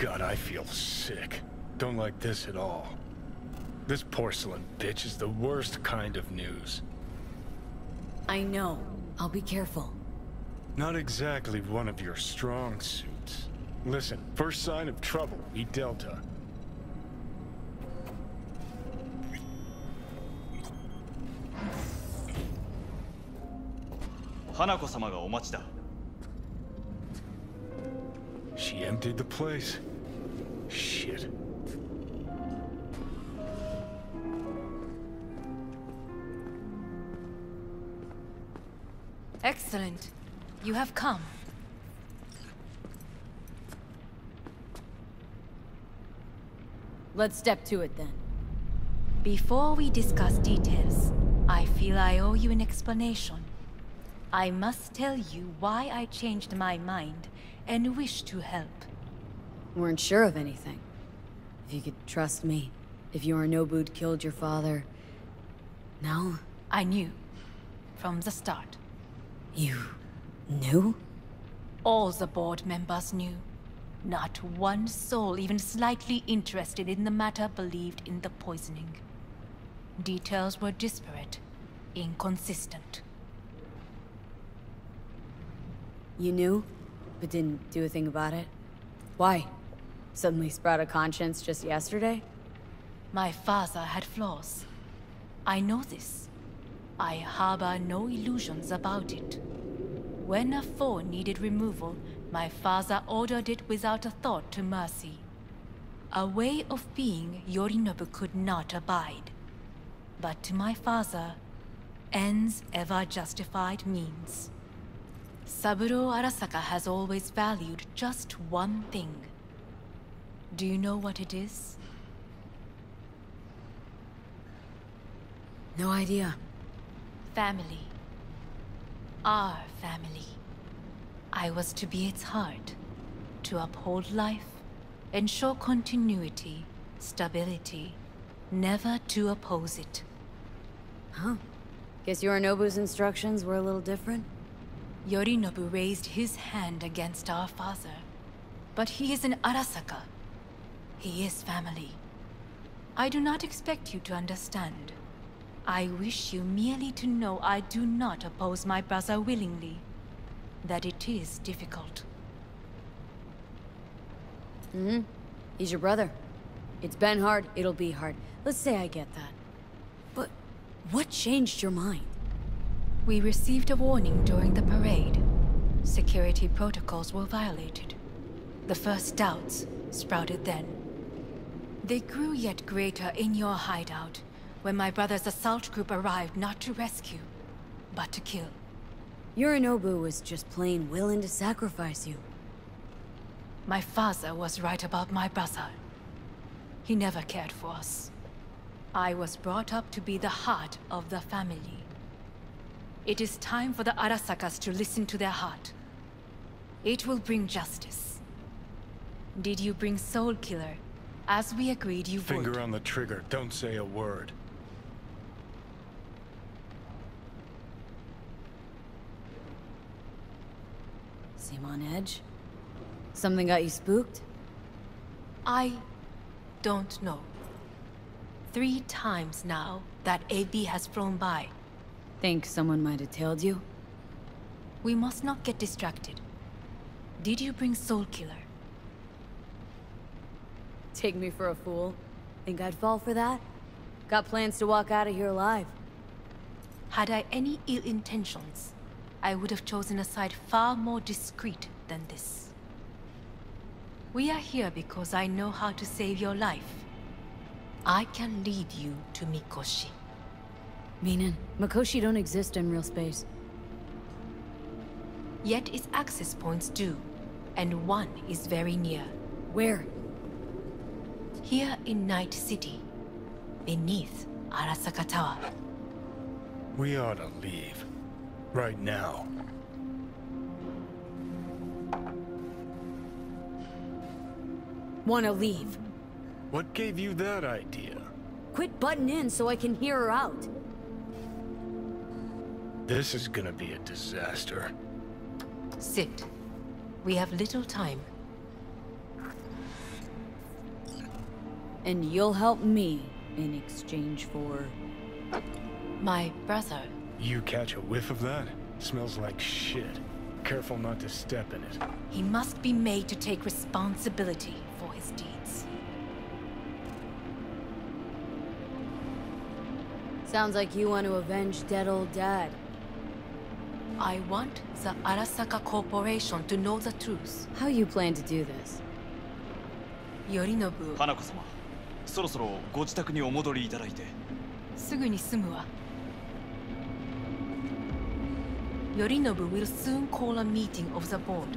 God, I feel sick. Don't like this at all. This porcelain bitch is the worst kind of news. I know. I'll be careful. Not exactly one of your strong suits. Listen, first sign of trouble, E Delta. Hanako-sama She emptied the place. Excellent. You have come. Let's step to it then. Before we discuss details, I feel I owe you an explanation. I must tell you why I changed my mind and wish to help. Weren't sure of anything. If you could trust me. If Yorinobu'd killed your father... No? I knew. From the start. You... knew? All the board members knew. Not one soul even slightly interested in the matter believed in the poisoning. Details were disparate, inconsistent. You knew, but didn't do a thing about it? Why? Suddenly sprout a conscience just yesterday? My father had flaws. I know this. I harbor no illusions about it. When a foe needed removal, my father ordered it without a thought to mercy. A way of being Yorinobu could not abide. But to my father, ends ever justified means. Saburo Arasaka has always valued just one thing. Do you know what it is? No idea. Family. Our family. I was to be its heart, to uphold life, ensure continuity, stability, never to oppose it. Huh. Guess Yorinobu's instructions were a little different? Yorinobu raised his hand against our father. But he is an Arasaka. He is family. I do not expect you to understand. I wish you merely to know I do not oppose my brother willingly. That it is difficult. Mm-hmm. He's your brother. It's been hard, it'll be hard. Let's say I get that. But what changed your mind? We received a warning during the parade. Security protocols were violated. The first doubts sprouted then. They grew yet greater in your hideout, when my brother's assault group arrived not to rescue, but to kill. Yorinobu was just plain willing to sacrifice you. My father was right about my brother. He never cared for us. I was brought up to be the heart of the family. It is time for the Arasakas to listen to their heart. It will bring justice. Did you bring Soulkiller? As we agreed you Finger would. Finger on the trigger, don't say a word. Seem on edge? Something got you spooked? I don't know. Three times now that AB has flown by. Think someone might have tailed you? We must not get distracted. Did you bring Soul Killer? Take me for a fool? Think I'd fall for that? Got plans to walk out of here alive. Had I any ill intentions, I would have chosen a side far more discreet than this. We are here because I know how to save your life. I can lead you to Mikoshi. Meaning, Mikoshi don't exist in real space. Yet its access points do, and one is very near. Where? Here in Night City, beneath Arasaka Tower. We ought to leave. Right now. Wanna leave. What gave you that idea? Quit butting in so I can hear her out. This is gonna be a disaster. Sit. We have little time. And you'll help me in exchange for... My brother. You catch a whiff of that? Smells like shit. Careful not to step in it. He must be made to take responsibility for his deeds. Sounds like you want to avenge dead old dad. I want the Arasaka Corporation to know the truth. How you plan to do this? Yorinobu, 花子様そろそろご自宅にお戻りいただいてすぐに済むわ。 Yorinobu will soon call a meeting of the board.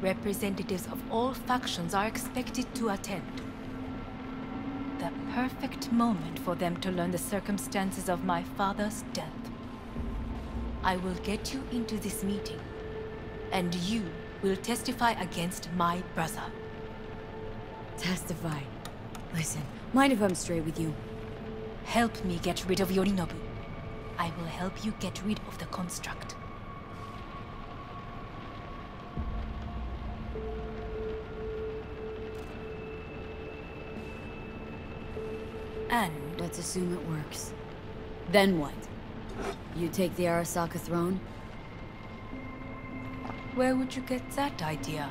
Representatives of all factions are expected to attend. The perfect moment for them to learn the circumstances of my father's death. I will get you into this meeting, and you will testify against my brother. Testify. Listen, mind if I'm straight with you? Help me get rid of Yorinobu. I will help you get rid of the construct. Let's assume it works. Then what? You take the Arasaka throne? where would you get that idea?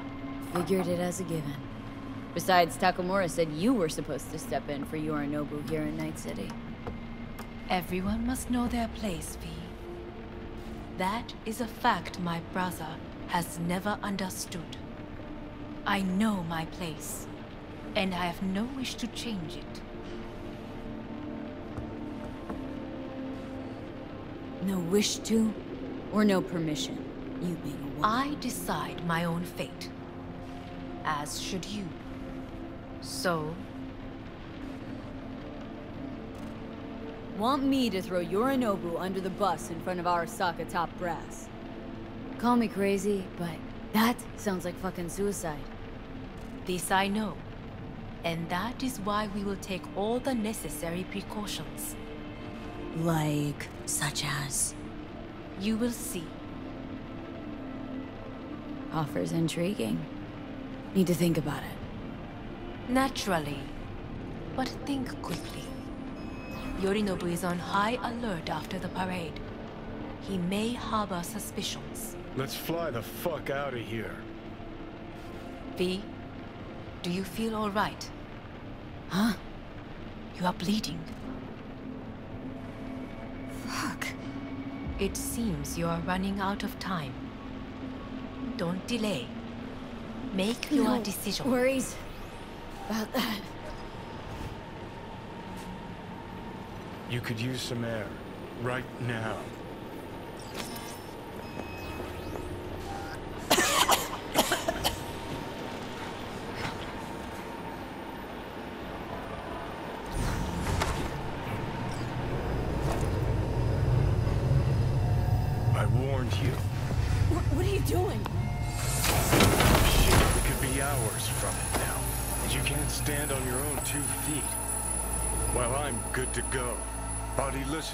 Figured it as a given. Besides, Takamura said you were supposed to step in for Yorinobu here in Night City. Everyone must know their place, V. That is a fact my brother has never understood. I know my place, and I have no wish to change it. No wish to, or no permission. You being a woman. I decide my own fate, as should you. So, Want me to throw Yorinobu under the bus in front of Arasaka top brass? Call me crazy, but that sounds like fucking suicide. this I know, and that is why we will take all the necessary precautions. Like, such as? You will see. Offers intriguing. Need to think about it. Naturally, but think quickly. Yorinobu is on high alert after the parade. He may harbor suspicions. Let's fly the fuck out of here. V, do you feel all right? Huh? You are bleeding. Fuck. It seems you are running out of time. Don't delay. Make your No decision. Worries about that. You could use some air. Right now.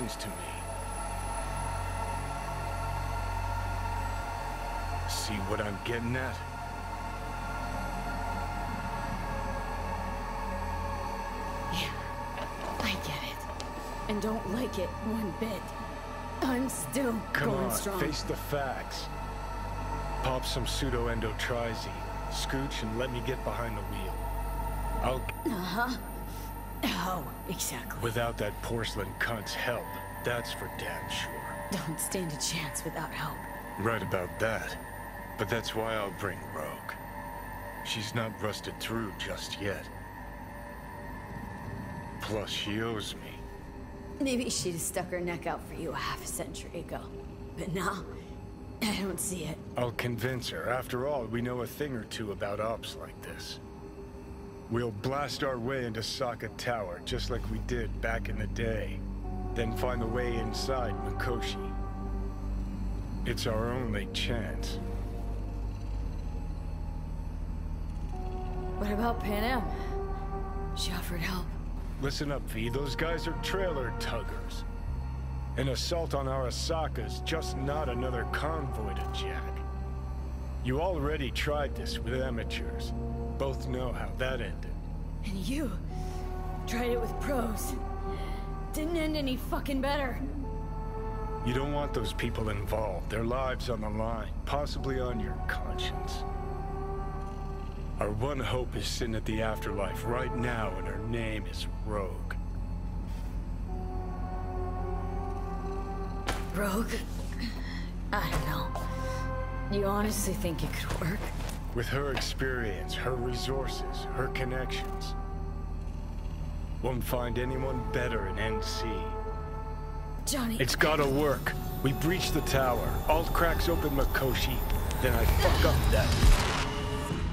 Listens to me. See what I'm getting at? Yeah, I get it. And don't like it one bit. I'm still Come going on, strong. face the facts. Pop some pseudo-endotrizine. Scooch and let me get behind the wheel. I'll... Uh-huh. Oh, exactly. Without that porcelain cunt's help, that's for damn sure. Don't stand a chance without help. Right about that. But that's why I'll bring Rogue. She's not rusted through just yet. Plus, she owes me. Maybe she'd have stuck her neck out for you a half a century ago. But now, I don't see it. I'll convince her. After all, we know a thing or two about ops like this. We'll blast our way into Sokka Tower, just like we did back in the day. Then find the way inside Mikoshi. It's our only chance. What about Panam? She offered help. Listen up, V. Those guys are trailer tuggers. An assault on our Arasaka's just not another convoy to jack. You already tried this with amateurs. Both know how that ended. And you, Tried it with pros. Didn't end any fucking better. You don't want those people involved, their lives on the line, possibly on your conscience. Our one hope is sin at the afterlife right now, and her name is Rogue. Rogue? I don't know. You honestly think it could work? With her experience, her resources, her connections. Won't find anyone better in NC. Johnny... It's gotta work. We breach the tower. Alt cracks open Mikoshi. Then I fuck up that.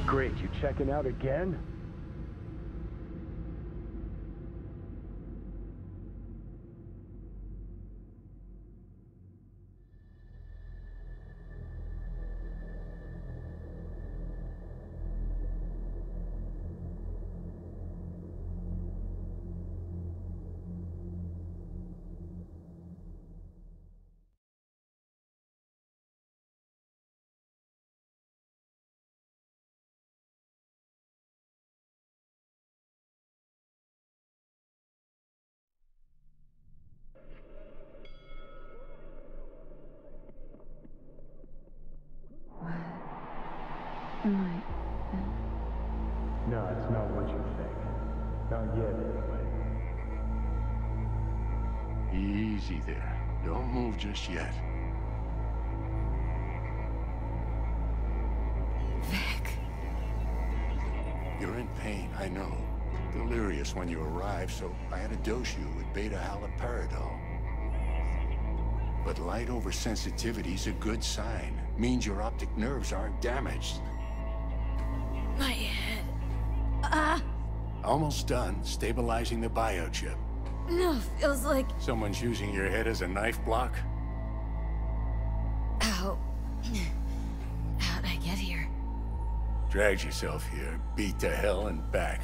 Great, you checking out again? I know. Delirious when you arrived, so I had to dose you with beta-haloperidol. But light oversensitivity's a good sign. Means your optic nerves aren't damaged. My head. Ah! Almost done stabilizing the biochip. No, feels like... Someone's using your head as a knife block? Dragged yourself here, beat to hell and back.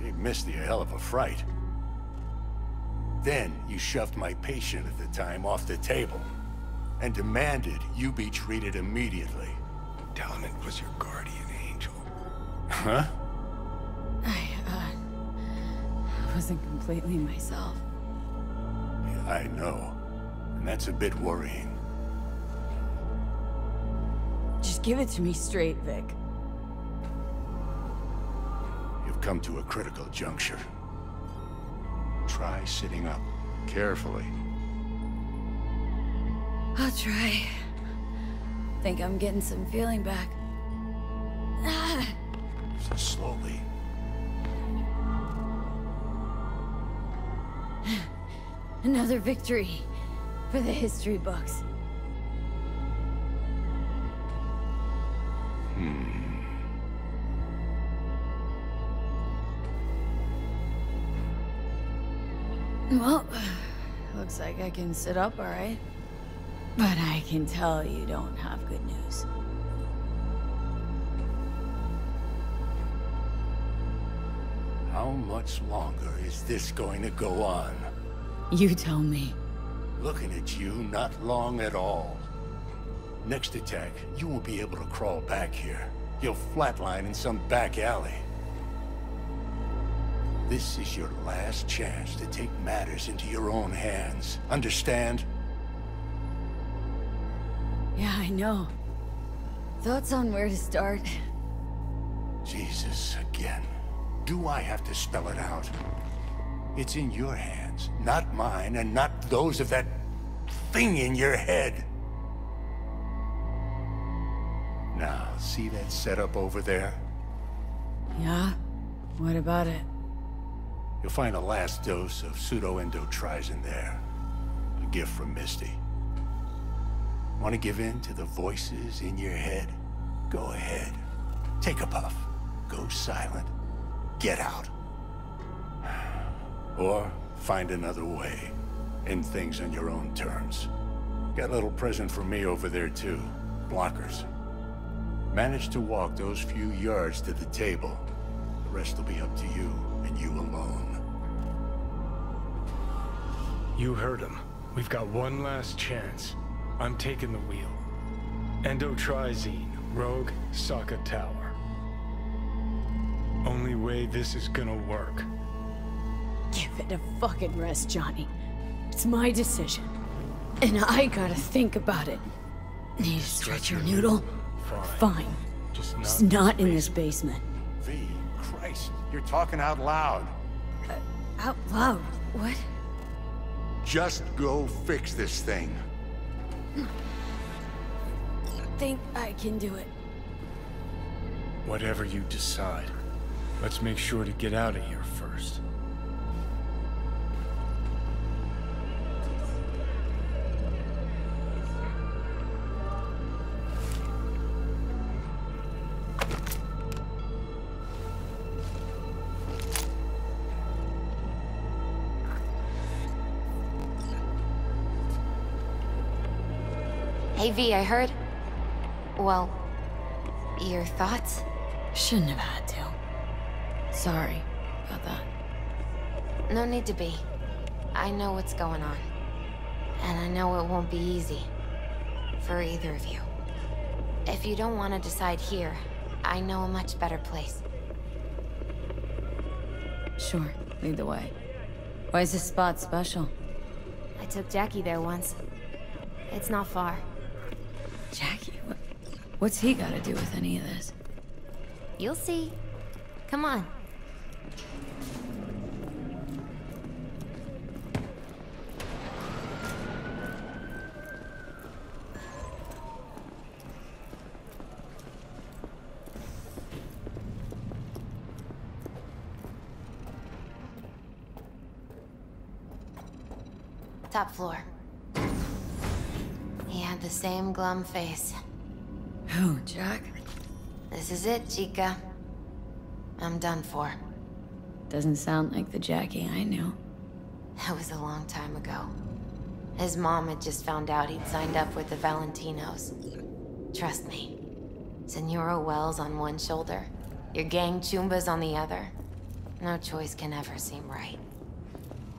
Gave Misty a hell of a fright. Then you shoved my patient at the time off the table and demanded you be treated immediately. Tell him it was your guardian angel. Huh? I, uh... wasn't completely myself. Yeah, I know. And that's a bit worrying. Just give it to me straight, Vik. Come to a critical juncture. Try sitting up. Carefully. I'll try. Think I'm getting some feeling back. Ah, So slowly. another victory for the history books. Well, looks like I can sit up all right. But I can tell you don't have good news. How much longer is this going to go on? You tell me. Looking at you, not long at all. Next attack, you won't be able to crawl back here. You'll flatline in some back alley. This is your last chance to take matters into your own hands. Understand? Yeah, I know. Thoughts on where to start? Jesus, again. Do I have to spell it out? It's in your hands, not mine, and not those of that thing in your head. Now, see that setup over there? Yeah? What about it? You'll find a last dose of pseudo-endotrizine there. A gift from Misty. Want to give in to the voices in your head? Go ahead. Take a puff. Go silent. Get out. Or find another way. End things on your own terms. Got a little present for me over there too. Blockers. Manage to walk those few yards to the table. The rest will be up to you, and you alone. You heard him. We've got one last chance. I'm taking the wheel. Endotrizine, Rogue, Sokka Tower. Only way this is gonna work. Give it a fucking rest, Johnny. It's my decision. And I gotta think about it. Need to stretch your noodle? Fine. Fine. Just not, Just not in this basement. V, Christ, you're talking out loud. Uh, out loud. What? Just go fix this thing. I think I can do it. Whatever you decide. Let's make sure to get out of here Hey V, I heard. Well, your thoughts? Shouldn't have had to. Sorry about that. No need to be. I know what's going on. And I know it won't be easy. For either of you. If you don't want to decide here, I know a much better place. Sure, lead the way. Why is this spot special? I took Jackie there once. It's not far. Jackie, what, what's he got to do with any of this? You'll see. Come on. Top floor. The same glum face. Who, Jack? This is it, Chica. I'm done for. Doesn't sound like the Jackie I knew. That was a long time ago. His mom had just found out he'd signed up with the Valentinos. Trust me. Senora Welles on one shoulder, your gang Chumbas on the other. No choice can ever seem right.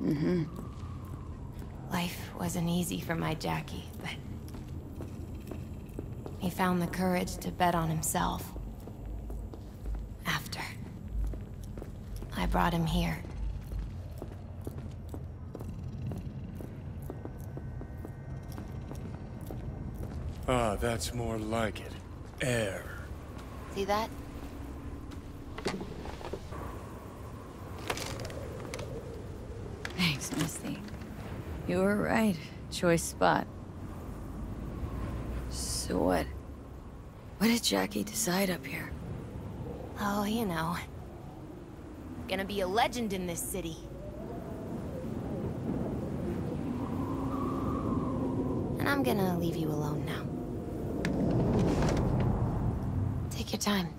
Mm-hmm. Life wasn't easy for my Jackie. He found the courage to bet on himself. After. I brought him here. Ah, that's more like it. Air. See that? Thanks, Misty. You were right. Choice spot. So what? What did Jackie decide up here? Oh, you know. Gonna be a legend in this city. And I'm gonna leave you alone now. Take your time.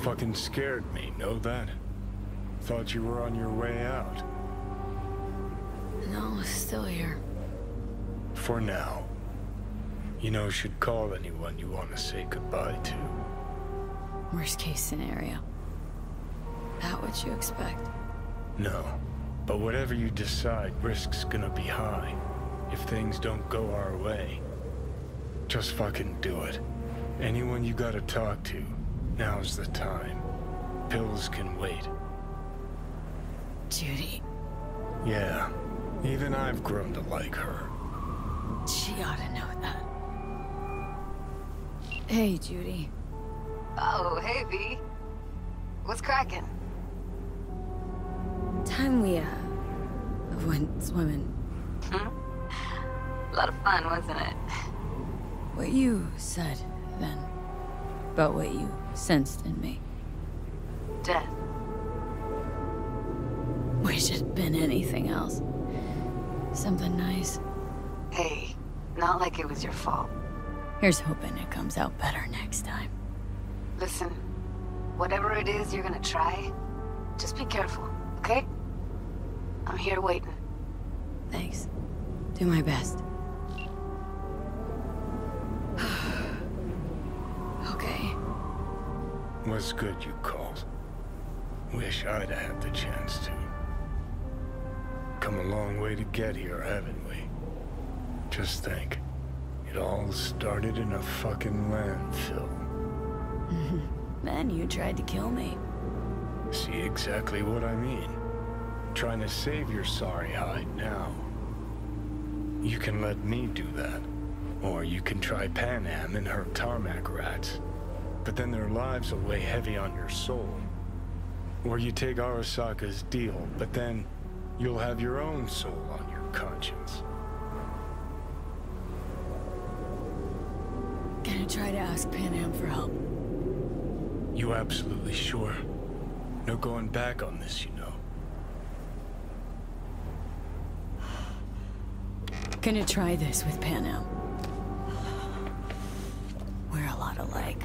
Fucking scared me, know that? Thought you were on your way out. No, still here. For now. You know, should call anyone you want to say goodbye to. Worst case scenario. Not what you expect. No. But whatever you decide, risk's gonna be high. If things don't go our way. Just fucking do it. Anyone you gotta talk to, now's the time. Pills can wait. Judy, Yeah. Even I've grown to like her. She ought to know that. Hey, Judy. Oh, hey, V. What's cracking? Time we, uh, went swimming. A lot of fun, wasn't it? What you said then, about what you sensed in me. Death. Wish it'd been anything else. Something nice. Hey, not like it was your fault. Here's hoping it comes out better next time. Listen, whatever it is you're gonna try, just be careful, okay? I'm here waiting. Thanks. Do my best. okay. Was good you called. Wish I'd have had the chance to. Come a long way to get here, haven't we? Just think. It all started in a fucking landfill. Mm-hmm. Then you tried to kill me. See exactly what I mean. Trying to save your sorry hide now. You can let me do that. Or you can try Panam and her tarmac rats. But then their lives will weigh heavy on your soul. Or you take Arasaka's deal, but then you'll have your own soul on your conscience. Try to ask Panam for help. You absolutely sure? No going back on this, you know. Gonna try this with Panam. We're a lot alike.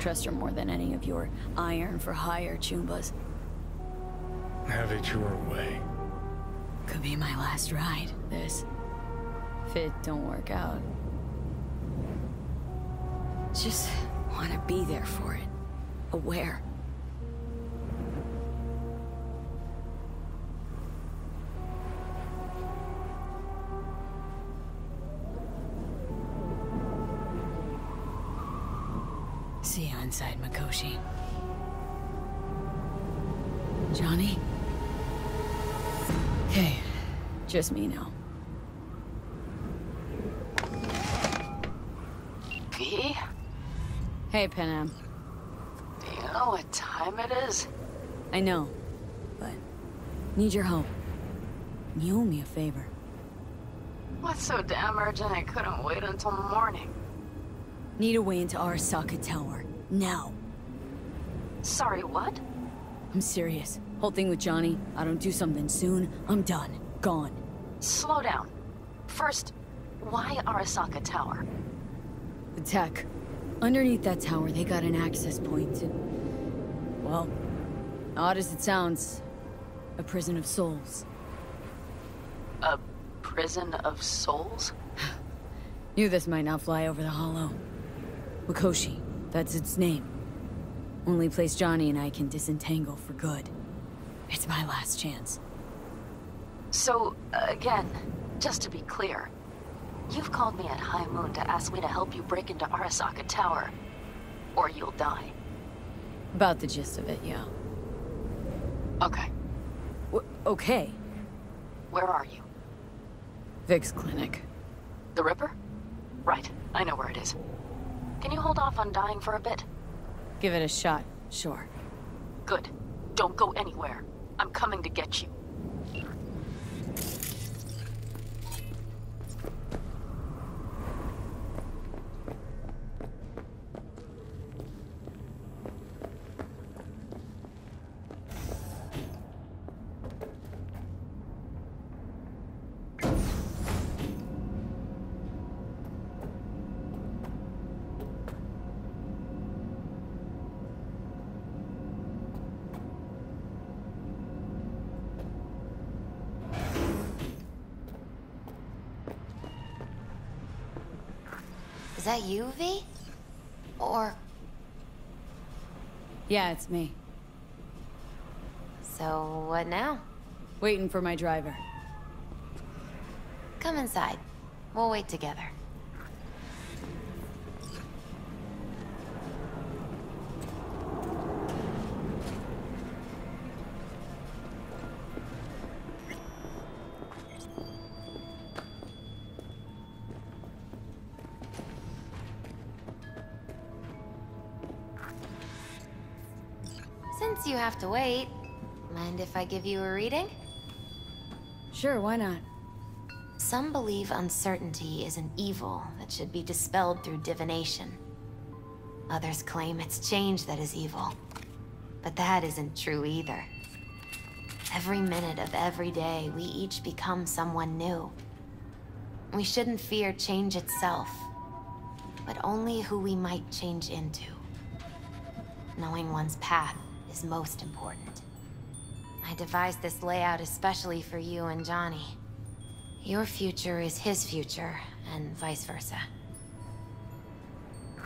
Trust her more than any of your iron for hire chumbas. Have it your way. Could be my last ride, this. If it don't work out. Just want to be there for it. Aware. See you inside Mikoshi. Johnny? Okay, just me now. V? Hey, Panam. Do you know what time it is? I know, but need your help. You owe me a favor. What's so damn urgent I couldn't wait until morning? Need a way into Arasaka Tower. Now. Sorry, what? I'm serious. Whole thing with Johnny, I don't do something soon, I'm done. Gone. Slow down. First, why Arasaka Tower? The tech. Underneath that tower, they got an access point to... Well, odd as it sounds, a prison of souls. A prison of souls? Knew this might not fly over the hollow. Mikoshi, that's its name. Only place Johnny and I can disentangle for good. It's my last chance. So, again, just to be clear, you've called me at High Moon to ask me to help you break into Arasaka Tower, or you'll die. About the gist of it, yeah. Okay, W okay. where are you? Vik's clinic. The Ripper? Right, I know where it is. Can you hold off on dying for a bit? Give it a shot, sure. Good. Don't go anywhere. I'm coming to get you. Is that you, V? Or... Yeah, it's me. So, what now? Waiting for my driver. Come inside. We'll wait together. Have to wait, mind if I give you a reading? Sure, why not? Some believe uncertainty is an evil that should be dispelled through divination. Others claim it's change that is evil. But that isn't true either. Every minute of every day, we each become someone new. We shouldn't fear change itself, but only who we might change into. Knowing one's path is most important. I devised this layout especially for you and Johnny. Your future is his future, and vice versa.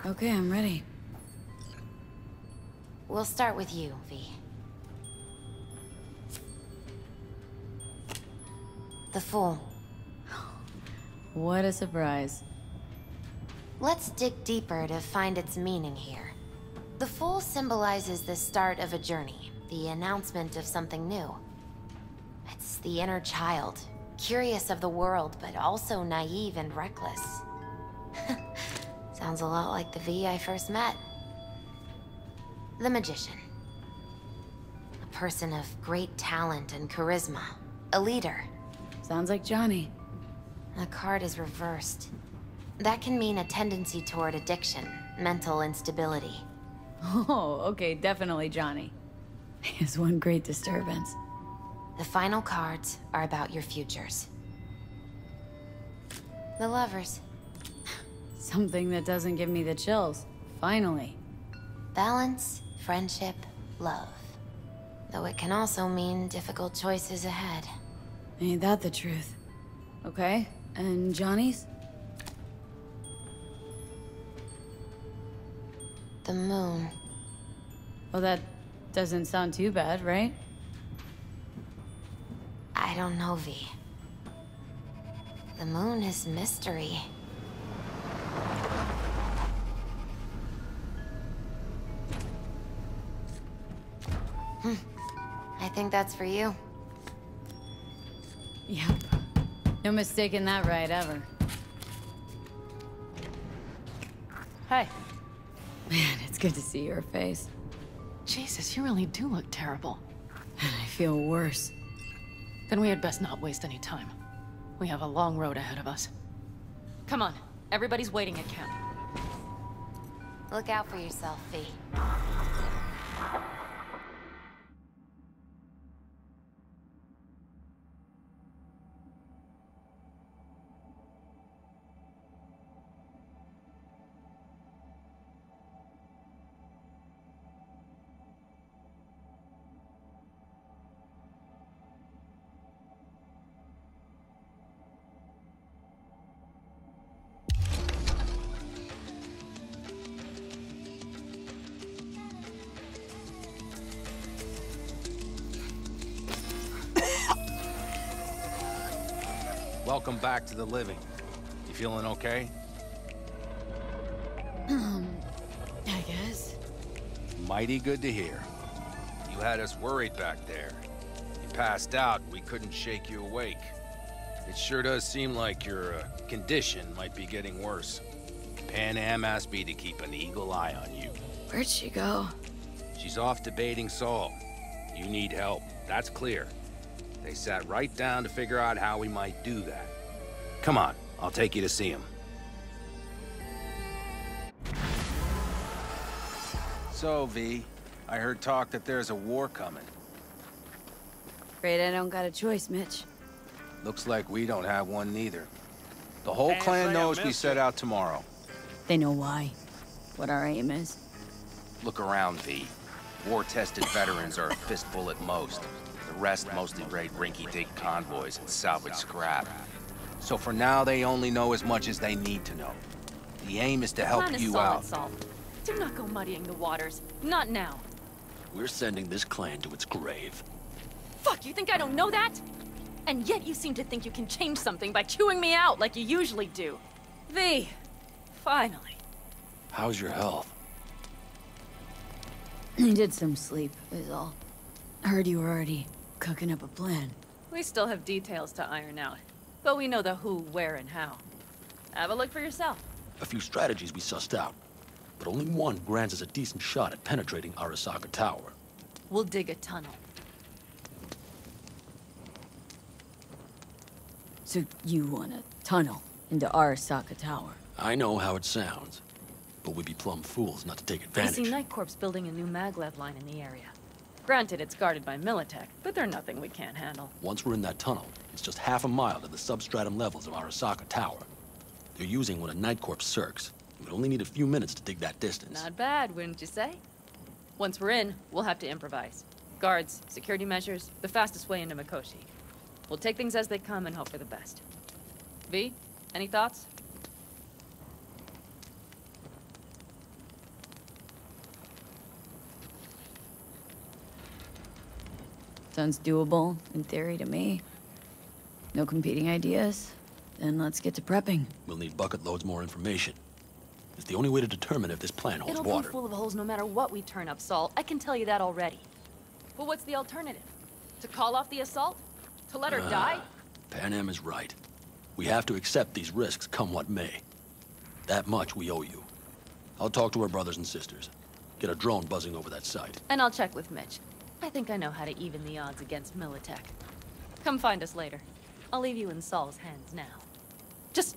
Okay, I'm ready. We'll start with you, V. The Fool. What a surprise. Let's dig deeper to find its meaning here. The Fool symbolizes the start of a journey, The announcement of something new. It's the inner child, curious of the world, but also naive and reckless. Sounds a lot like the V I first met. The Magician. A person of great talent and charisma. A leader. Sounds like Johnny. The card is reversed. That can mean a tendency toward addiction, mental instability. Oh, okay, definitely Johnny. He has one great disturbance. The final cards are about your futures. The lovers. Something that doesn't give me the chills. Finally. Balance, friendship, love. Though it can also mean difficult choices ahead. Ain't that the truth? Okay, and Johnny's? The moon. Well, that doesn't sound too bad, right? I don't know, V. The moon is mystery. Hmm. I think that's for you. Yep. No mistaking that right ever. Hey. Man, it's good to see your face. Jesus, you really do look terrible. And I feel worse. Then we had best not waste any time. We have a long road ahead of us. Come on, everybody's waiting at camp. Look out for yourself, V. Welcome back to the living. You feeling okay? Um, I guess. Mighty good to hear. You had us worried back there. You passed out, we couldn't shake you awake. It sure does seem like your uh, condition might be getting worse. Panam asked me to keep an eagle eye on you. Where'd she go? She's off debating Saul. You need help, that's clear. They sat right down to figure out how we might do that. Come on, I'll take you to see him. So, V, I heard talk that there's a war coming. Afraid I don't got a choice, Mitch. Looks like we don't have one neither. The whole clan knows we set out tomorrow. They know why. What our aim is. Look around, V. War-tested veterans are a fistful at most. The rest mostly raid rinky-dink convoys and salvage scrap. So for now, they only know as much as they need to know. The aim is to help Plan is you out. Saul. Do not go muddying the waters. Not now. We're sending this clan to its grave. Fuck, you think I don't know that? And yet you seem to think you can change something by chewing me out like you usually do. V, finally. How's your health? I did some sleep, is all. I heard you were already cooking up a plan. We still have details to iron out, but we know the who, where, and how. Have a look for yourself. A few strategies we sussed out, but only one grants us a decent shot at penetrating Arasaka Tower. We'll dig a tunnel. So you want a tunnel into Arasaka Tower? I know how it sounds, but we'd be plumb fools not to take advantage. I advantage. see NightCorp's building a new maglev line in the area. Granted, it's guarded by Militech, but they're nothing we can't handle. Once we're in that tunnel, it's just half a mile to the substratum levels of Arasaka Tower. They're using one of NightCorp's circs. We'd only need a few minutes to dig that distance. Not bad, wouldn't you say? Once we're in, we'll have to improvise. Guards, security measures, the fastest way into Mikoshi. We'll take things as they come and hope for the best. V, any thoughts? Sounds doable, in theory to me. No competing ideas? Then let's get to prepping. We'll need bucket loads more information. It's the only way to determine if this plan holds It'll water. be full of holes no matter what we turn up, Saul. I can tell you that already. But what's the alternative? To call off the assault? To let her Ah, die? Panam is right. We have to accept these risks, come what may. That much we owe you. I'll talk to her brothers and sisters. Get a drone buzzing over that site. And I'll check with Mitch. I think I know how to even the odds against Militech. Come find us later. I'll leave you in Saul's hands now. Just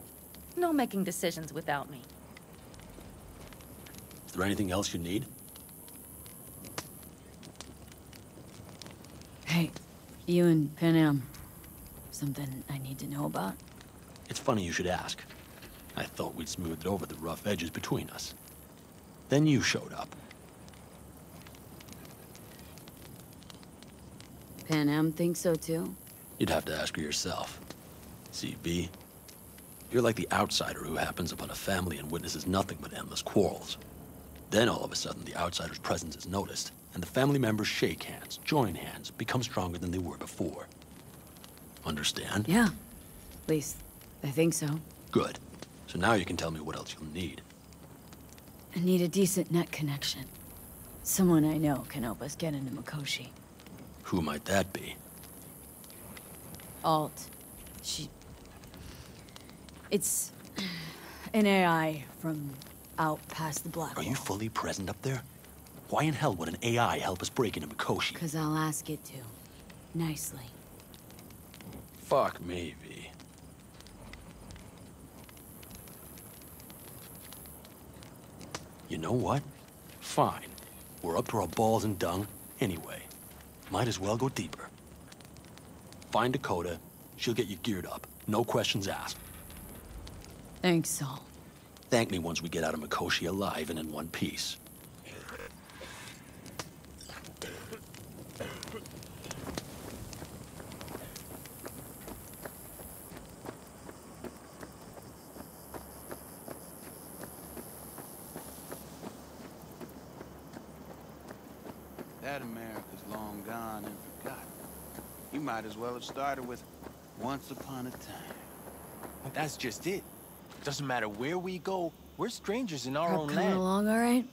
no making decisions without me. Is there anything else you need? Hey, you and Panam. Something I need to know about? It's funny you should ask. I thought we'd smoothed over the rough edges between us. Then you showed up. Panam thinks so too? You'd have to ask her yourself. CB, you're like the outsider who happens upon a family and witnesses nothing but endless quarrels. Then all of a sudden, the outsider's presence is noticed, and the family members shake hands, join hands, become stronger than they were before. Understand? Yeah. At least, I think so. Good. So now you can tell me what else you'll need. I need a decent net connection. Someone I know can help us get into Mikoshi. Who might that be? Alt. She... It's... an AI from out past the Black Are you fully present up there? Why in hell would an AI help us break into Mikoshi? Because I'll ask it to. Nicely. Fuck me, V. You know what? Fine. We're up to our balls in dung anyway. Might as well go deeper. Find Dakota. She'll get you geared up. No questions asked. Thanks, Saul. Thank me once we get out of Mikoshi alive and in one piece. That America's long gone and forgotten. You might as well have started with Once Upon a Time. That's just it. Doesn't matter where we go, we're strangers in our Prep own coming land. along all right?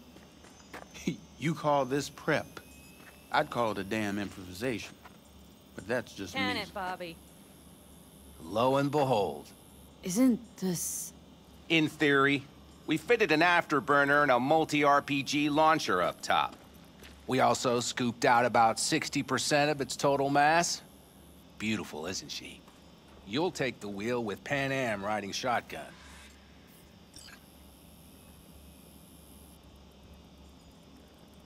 You call this prep. I'd call it a damn improvisation. But that's just Can me. it, Bobby? Lo and behold, Isn't this... in theory, we fitted an afterburner and a multi-RPG launcher up top. We also scooped out about 60% of its total mass. Beautiful, isn't she? You'll take the wheel with Panam riding shotgun.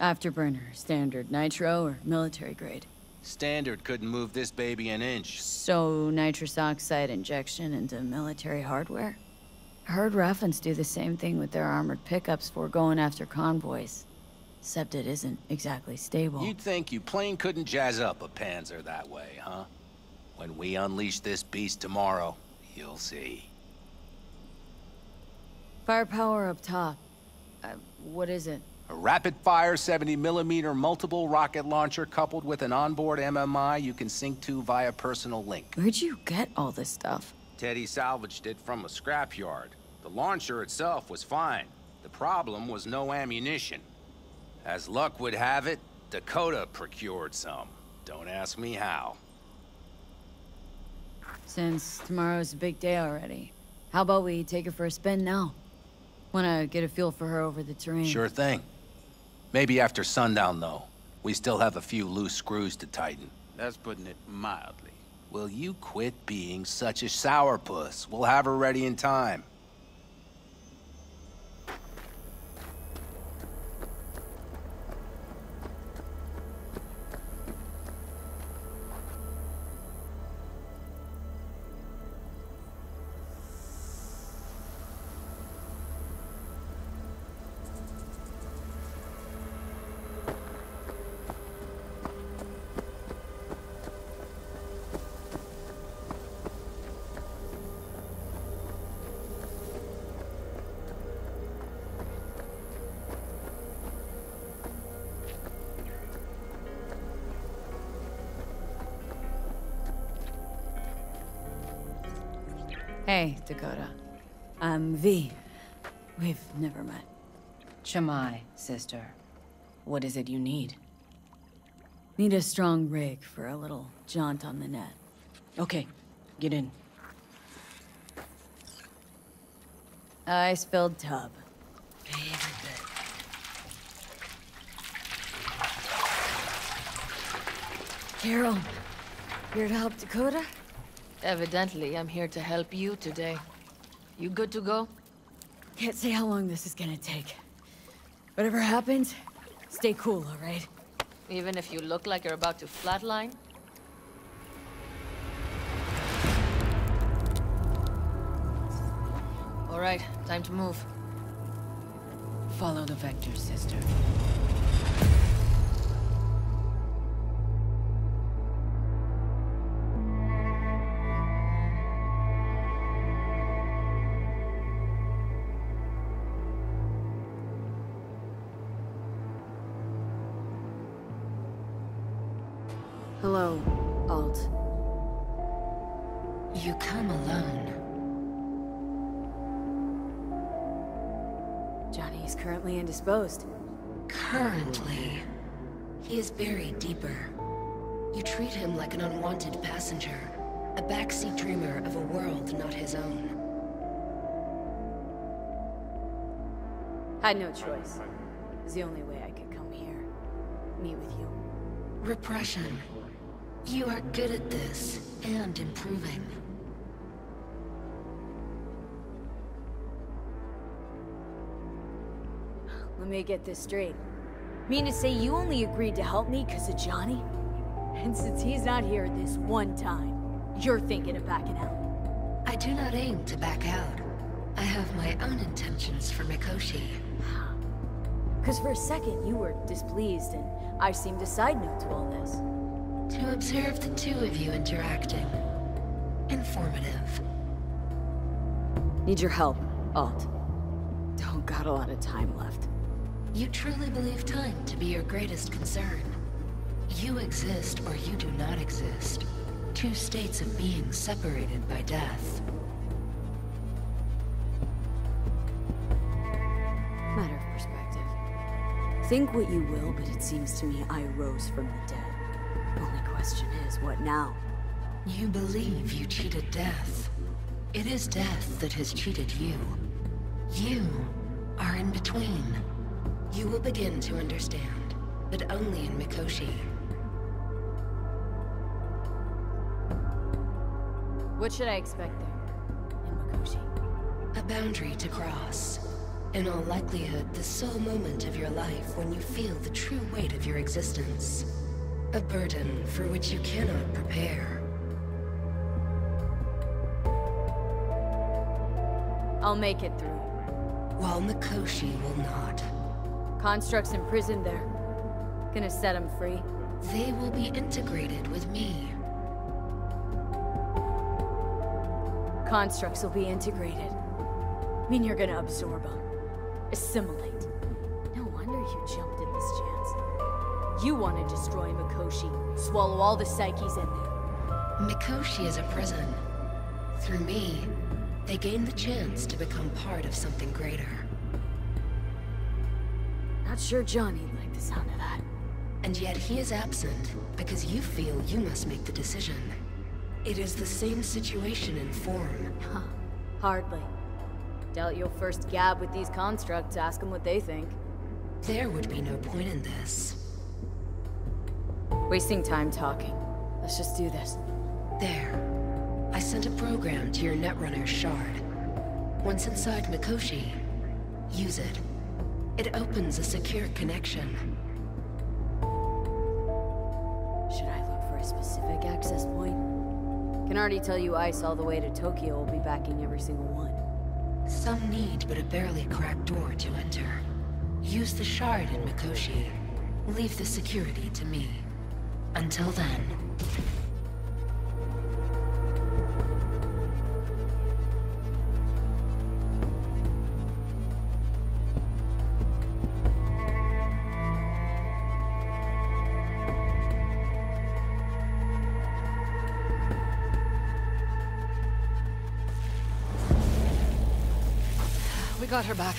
Afterburner, standard nitro, or military grade? Standard couldn't move this baby an inch. So, nitrous oxide injection into military hardware? I heard Raffens do the same thing with their armored pickups for going after convoys. Except it isn't exactly stable. You'd think you plain couldn't jazz up a Panzer that way, huh? When we unleash this beast tomorrow, you'll see. Firepower up top. Uh, what is it? A rapid-fire 70-millimeter multiple rocket launcher coupled with an onboard MMI you can sync to via personal link. Where'd you get all this stuff? Teddy salvaged it from a scrapyard. The launcher itself was fine. The problem was no ammunition. As luck would have it, Dakota procured some. Don't ask me how. Since tomorrow's a big day already, how about we take her for a spin now? Wanna get a feel for her over the terrain? Sure thing. Maybe after sundown, though. We still have a few loose screws to tighten. That's putting it mildly. Will you quit being such a sourpuss? We'll have her ready in time. V. We've never met. Shamai, sister. What is it you need? Need a strong rig for a little jaunt on the net. Okay, get in. Ice-filled tub. Carol, here to help Dakota? Evidently, I'm here to help you today. You good to go? Can't say how long this is gonna take. Whatever happens, stay cool, alright? Even if you look like you're about to flatline? Alright, time to move. Follow the vector, sister. Currently. Currently. He is buried deeper. You treat him like an unwanted passenger. A backseat dreamer of a world not his own. I had no choice. It was the only way I could come here. Meet with you. Repression. You are good at this, and improving. Let me get this straight. Mean to say you only agreed to help me because of Johnny? And since he's not here this one time, you're thinking of backing out. I do not aim to back out. I have my own intentions for Mikoshi. Because for a second you were displeased, and I seemed a side note to all this. To observe the two of you interacting. Informative. Need your help, Alt. Don't got a lot of time left. You truly believe time to be your greatest concern. You exist or you do not exist. Two states of being separated by death. Matter of perspective. Think what you will, but it seems to me I rose from the dead. Only question is, what now? You believe you cheated death. It is death that has cheated you. You are in between. You will begin to understand, but only in Mikoshi. What should I expect there? In Mikoshi? A boundary to cross. In all likelihood, the sole moment of your life when you feel the true weight of your existence. A burden for which you cannot prepare. I'll make it through. While Mikoshi will not. Constructs imprisoned there. Gonna set them free. They will be integrated with me. Constructs will be integrated. Mean you're gonna absorb them. Assimilate. No wonder you jumped at this chance. You want to destroy Mikoshi. Swallow all the psyches in there. Mikoshi is a prison. Through me, they gain the chance to become part of something greater. Not sure Johnny'd like the sound of that. And yet he is absent because you feel you must make the decision. It is the same situation in form. Huh. Hardly. Doubt you'll first gab with these constructs, ask them what they think. There would be no point in this. Wasting time talking. Let's just do this. There. I sent a program to your Netrunner shard. Once inside Mikoshi, use it. It opens a secure connection. Should I look for a specific access point? Can already tell you Ice all the way to Tokyo will be backing every single one. Some need but a barely cracked door to enter. Use the shard in Mikoshi. Leave the security to me. Until then... got her back.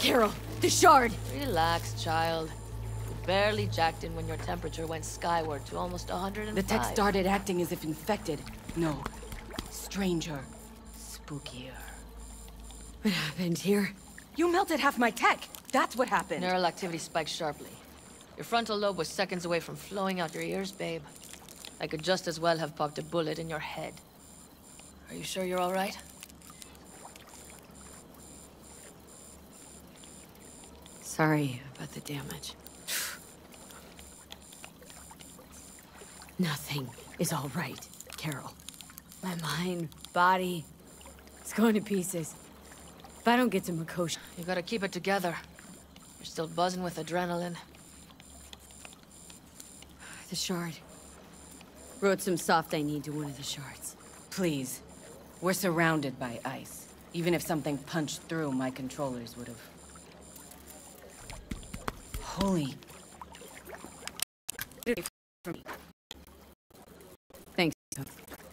Carol, the shard! Relax, child. You barely jacked in when your temperature went skyward to almost 105. The tech started acting as if infected. No. Stranger. Spookier. What happened here? You melted half my tech! That's what happened! Neural activity spiked sharply. Your frontal lobe was seconds away from flowing out your ears, babe. I could just as well have popped a bullet in your head. Are you sure you're all right? Sorry about the damage. Nothing is all right, Carol. My mind, body, it's going to pieces. If I don't get to Mikoshi... You gotta keep it together. You're still buzzing with adrenaline. The shard. Wrote some soft I need to one of the shards. Please. We're surrounded by ice. Even if something punched through, my controllers would have... Holy... Thanks.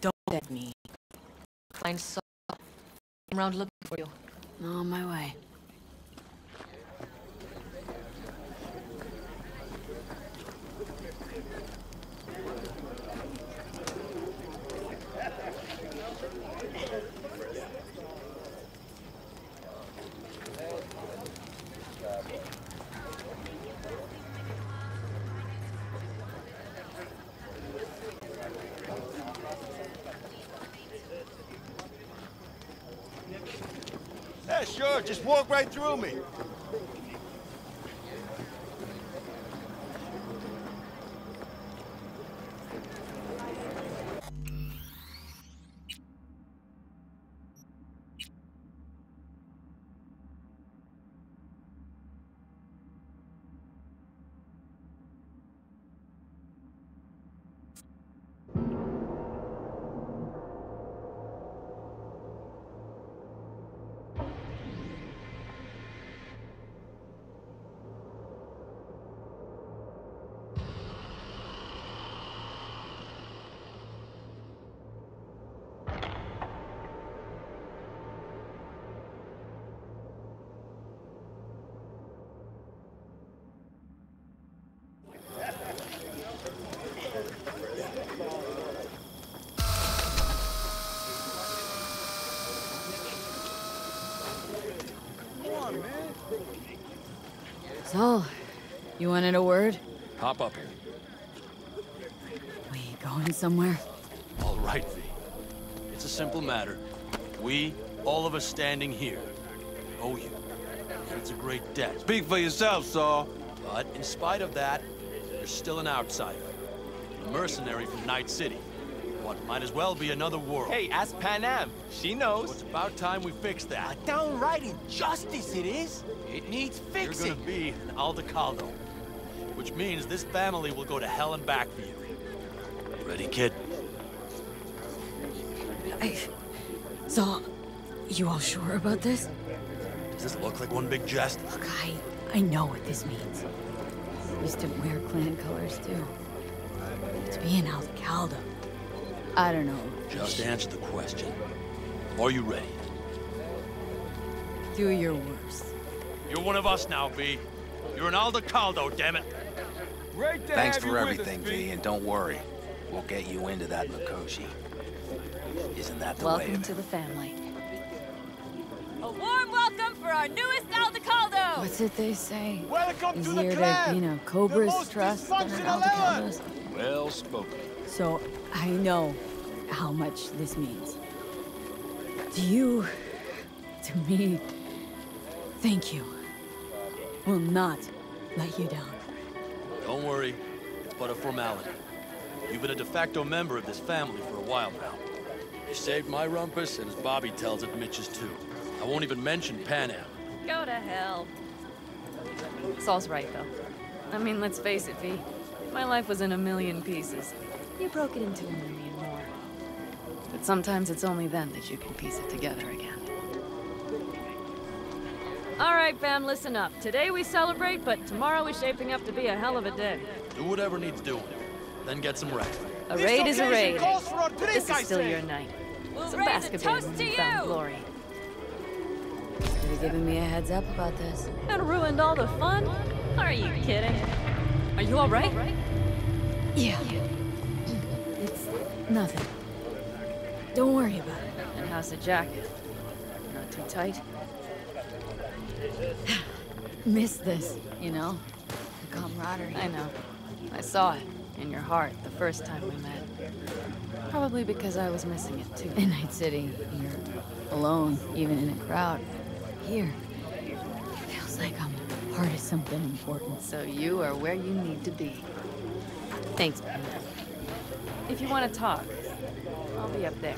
Don't let me. Find some around looking for you. On my way. Just walk right through me. Wanted a word? Hop up here. We going somewhere? All right, V. It's a simple matter. We, all of us standing here, owe you. And it's a great debt. Speak for yourself, Saul. But in spite of that, you're still an outsider. A mercenary from Night City. What might as well be another world. Hey, ask Panam. She knows. So it's about time we fix that. A downright injustice it is. It needs fixing. You're gonna be an Aldecaldo. Which means this family will go to hell and back for you. Ready, kid? I... So, you all sure about this? Does this look like one big jest? Look, I... I know what this means. Used to wear clan colors, too. It's being an Aldecaldo. I don't know. Just answer the question. Are you ready? Do your worst. You're one of us now, V. You're an Aldecaldo, damn it. Great Thanks for everything, V, and don't worry. We'll get you into that Mikoshi. Isn't that the way Welcome to the family. A warm welcome for our newest Aldecaldo! What's it they say? Welcome Easier to, you know, Cobra's trust than an Aldecaldo's? Well spoken. So, I know how much this means. To you, to me, thank you. Will not let you down. Don't worry. It's but a formality. You've been a de facto member of this family for a while now. You saved my rumpus, and as Bobby tells it, Mitch's too. I won't even mention Panam. Go to hell. Saul's right, though. I mean, let's face it, V. My life was in a million pieces. You broke it into a million more. But sometimes it's only then that you can piece it together again. All right, fam, listen up. Today we celebrate, but tomorrow is shaping up to be a hell of a day. Do whatever needs doing. Then get some rest. A raid is a raid. calls for a drink, This is I still say. your night. We'll Some raise a basket toast and to found you. glory. Could have given me a heads up about this. And ruined all the fun? Are you kidding? Are you alright? Yeah. It's nothing. Don't worry about it. And how's the jacket? Not too tight? Miss this, you know? The camaraderie. I know. I saw it in your heart the first time we met. Probably because I was missing it too. In Night City, you're alone, even in a crowd. Here, it feels like I'm part of something important. So you are where you need to be. Thanks, Panda. If you want to talk, I'll be up there.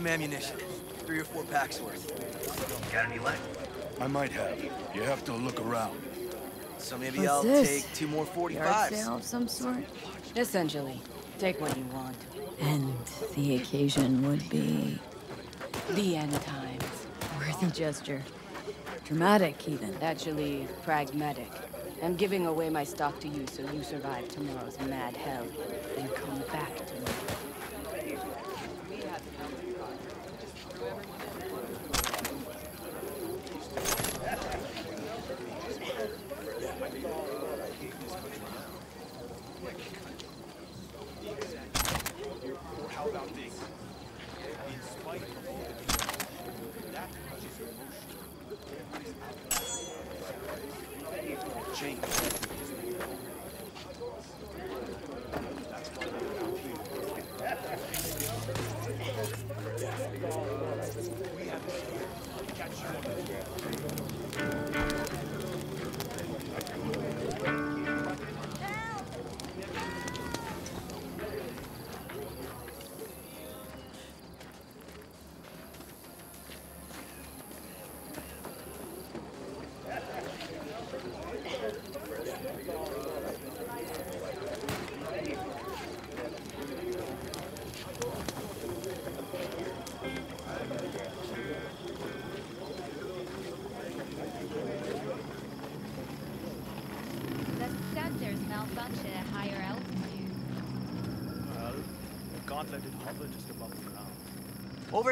Some ammunition. Three or four packs worth. Got any left? I might have. You have to look around. So maybe What's I'll this? take two more Yard 45s. sale of some sort? Essentially. Take what you want. And the occasion would be... The end times. Worthy gesture. Dramatic, even. Actually, pragmatic. I'm giving away my stock to you so you survive tomorrow's mad hell and come back to me.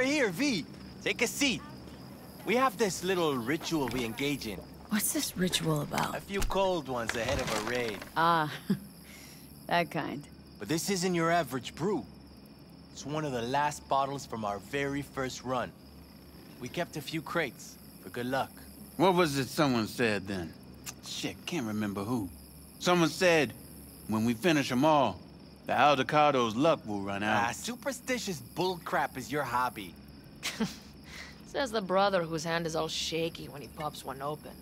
Here, V. Take a seat. We have this little ritual we engage in. What's this ritual about? A few cold ones ahead of a raid. Ah, that kind. But this isn't your average brew. It's one of the last bottles from our very first run. We kept a few crates for good luck. What was it someone said then? Shit, can't remember who. Someone said, when we finish them all, the Aldecaldo's luck will run out. Ah, superstitious bullcrap is your hobby. Says the brother whose hand is all shaky when he pops one open.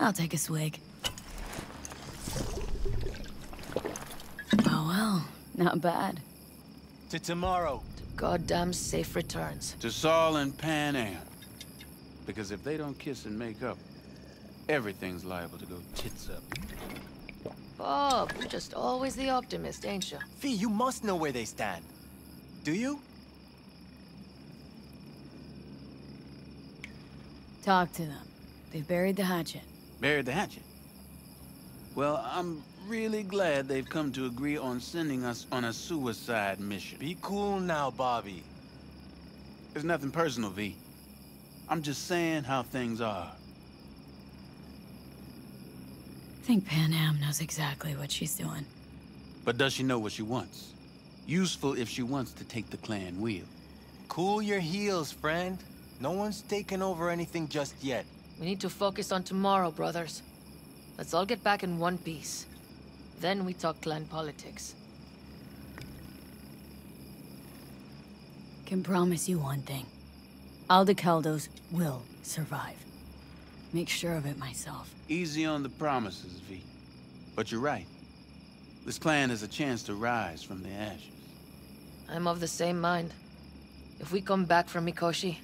I'll take a swig. Oh well, not bad. To tomorrow. To Goddamn safe returns. To Saul and Panam. Because if they don't kiss and make up, everything's liable to go tits up. Bob, you're just always the optimist, ain't you? Fee, you must know where they stand. Do you? Talk to them. They've buried the hatchet. Buried the hatchet. Well, I'm really glad they've come to agree on sending us on a suicide mission. Be cool now, Bobby. There's nothing personal, V. I'm just saying how things are. I think Panam knows exactly what she's doing. But does she know what she wants? Useful if she wants to take the clan wheel. Cool your heels, friend. No one's taken over anything just yet. We need to focus on tomorrow, brothers. Let's all get back in one piece. Then we talk clan politics. Can promise you one thing. Aldecaldos will survive. Make sure of it myself. Easy on the promises, V. But you're right. This clan has a chance to rise from the ashes. I'm of the same mind. If we come back from Mikoshi,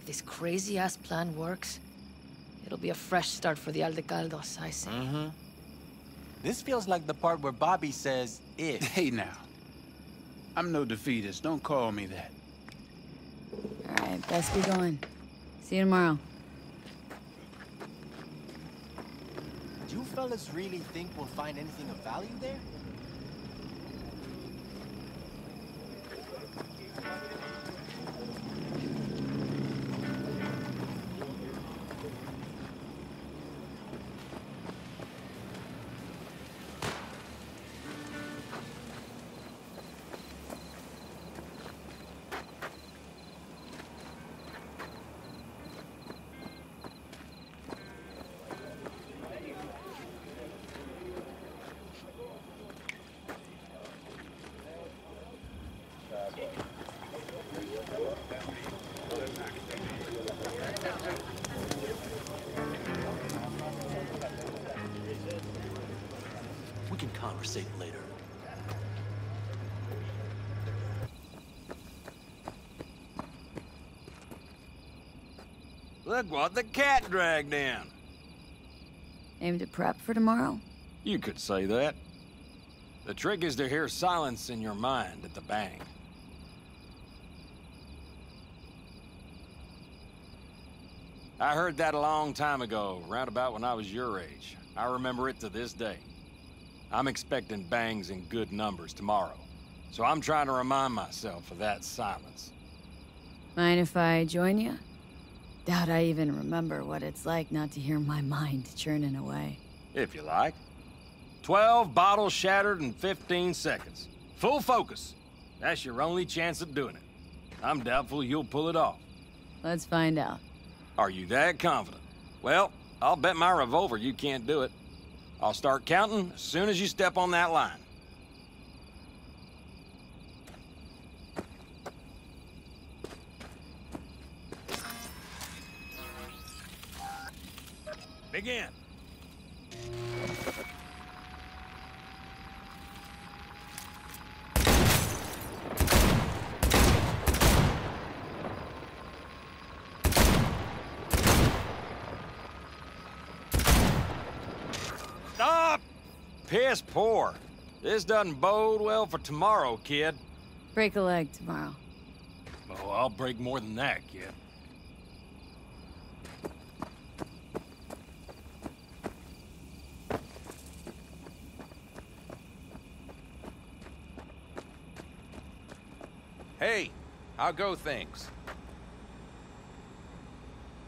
if this crazy-ass plan works, it'll be a fresh start for the Aldecaldos, I say. Mm-hmm. This feels like the part where Bobby says, if. Hey now. I'm no defeatist. Don't call me that. All right, best be going. See you tomorrow. Do you fellas really think we'll find anything of value there? Conversate later. Look what the cat dragged in. Aim to prep for tomorrow? You could say that. The trick is to hear silence in your mind at the bang. I heard that a long time ago, round about when I was your age. I remember it to this day. I'm expecting bangs in good numbers tomorrow, so I'm trying to remind myself of that silence. Mind if I join you? Doubt I even remember what it's like not to hear my mind churning away. If you like. Twelve bottles shattered in 15 seconds. Full focus. That's your only chance of doing it. I'm doubtful you'll pull it off. Let's find out. Are you that confident? Well, I'll bet my revolver you can't do it. I'll start counting as soon as you step on that line. Begin. This doesn't bode well for tomorrow, kid. Break a leg tomorrow. Oh, I'll break more than that, kid. Hey, how go things?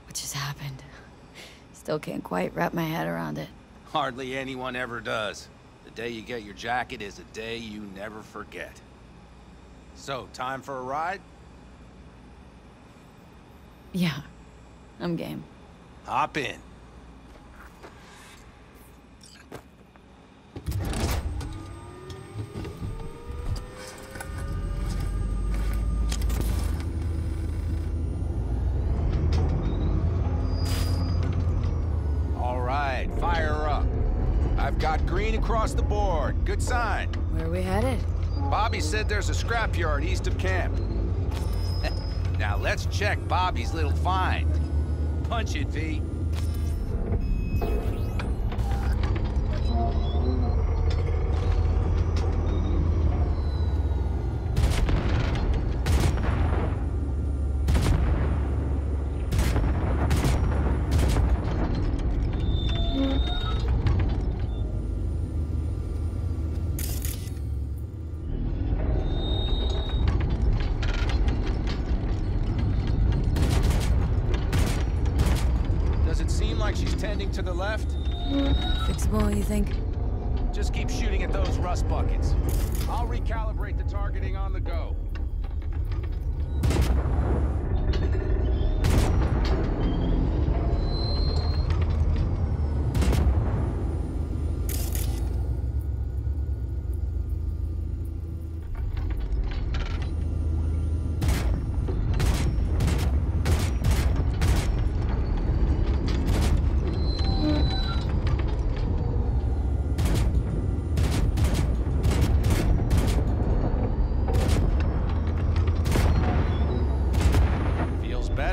What just happened? Still can't quite wrap my head around it. Hardly anyone ever does. The day you get your jacket is a day you never forget. So, time for a ride? Yeah, I'm game. Hop in. Good sign. Where are we headed? Bobby said there's a scrapyard east of camp. now let's check Bobby's little find. Punch it, V.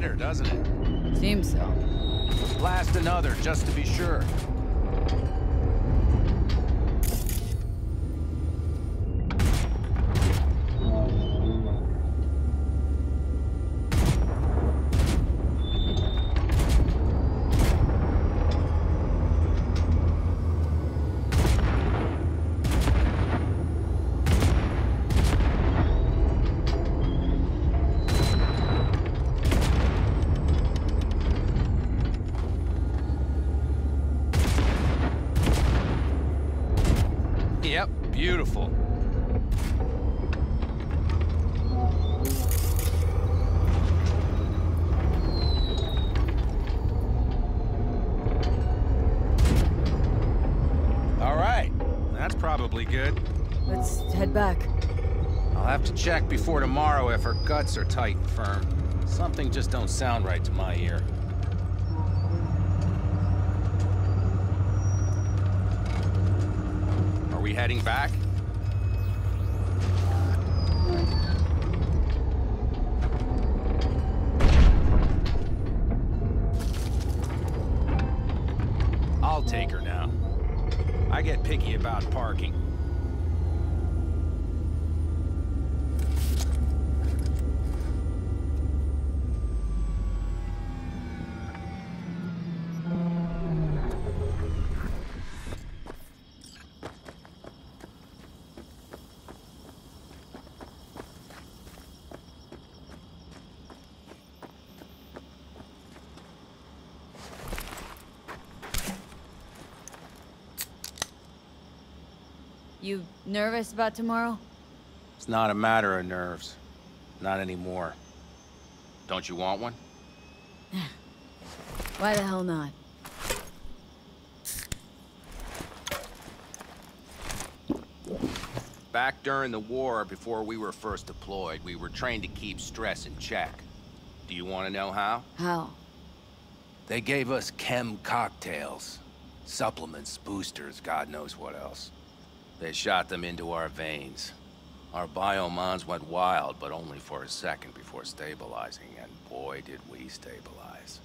better, doesn't it? Seems so. Blast another, just to be sure. Are tight and firm. Something just don't sound right to my ear. Are we heading back? I'll take her now. I get picky about parking. You nervous about tomorrow? It's not a matter of nerves. Not anymore. Don't you want one? Why the hell not? Back during the war, before we were first deployed, we were trained to keep stress in check. Do you want to know how? How? They gave us chem cocktails. Supplements, boosters, God knows what else. They shot them into our veins. Our biomons went wild, but only for a second before stabilizing, and boy did we stabilize.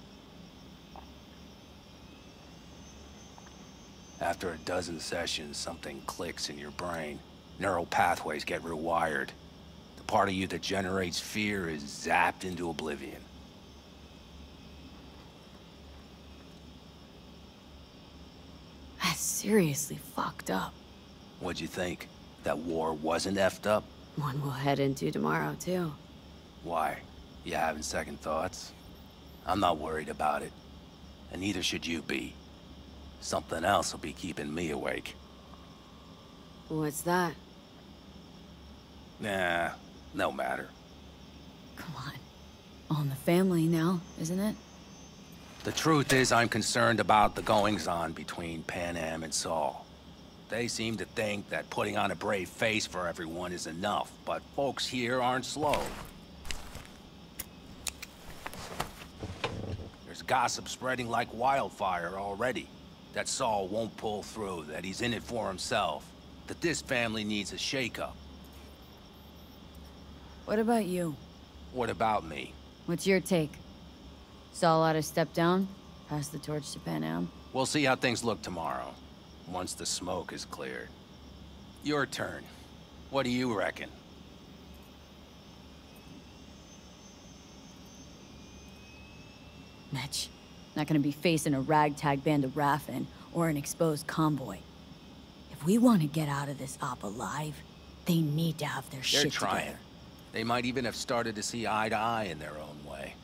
After a dozen sessions, something clicks in your brain. Neural pathways get rewired. The part of you that generates fear is zapped into oblivion. That's seriously fucked up. What'd you think? That war wasn't effed up? One we'll head into tomorrow, too. Why? You having second thoughts? I'm not worried about it. And neither should you be. Something else will be keeping me awake. What's that? Nah, no matter. Come on. All in the family now, isn't it? The truth is I'm concerned about the goings-on between Panam and Saul. They seem to think that putting on a brave face for everyone is enough, but folks here aren't slow. There's gossip spreading like wildfire already. That Saul won't pull through, that he's in it for himself, that this family needs a shakeup. What about you? What about me? What's your take? Saul ought to step down? Pass the torch to Panam? We'll see how things look tomorrow, once the smoke is cleared. Your turn. What do you reckon? Mitch, not gonna be facing a ragtag band of Raffen or an exposed convoy. If we want to get out of this op alive, they need to have their They're shit trying. together. They might even have started to see eye to eye in their own way.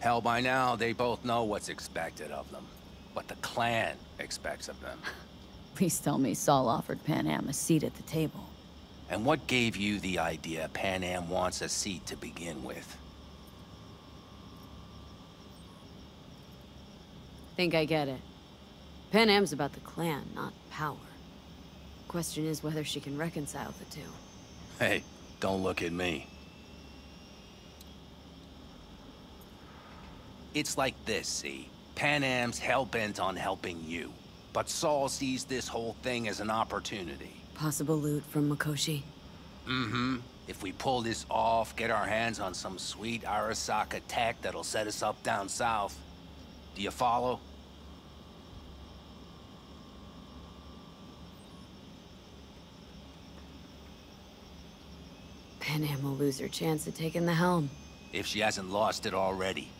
Hell, by now, they both know what's expected of them. What the clan expects of them. Please tell me Saul offered Panam a seat at the table. And what gave you the idea Panam wants a seat to begin with? Think I get it. Panam's about the clan, not power. Question is whether she can reconcile the two. Hey, don't look at me. It's like this, see? Panam's hell-bent on helping you. But Saul sees this whole thing as an opportunity. Possible loot from Mikoshi. Mm-hmm. If we pull this off, get our hands on some sweet Arasaka tech that'll set us up down south, Do you follow? Panam will lose her chance at taking the helm. If she hasn't lost it already.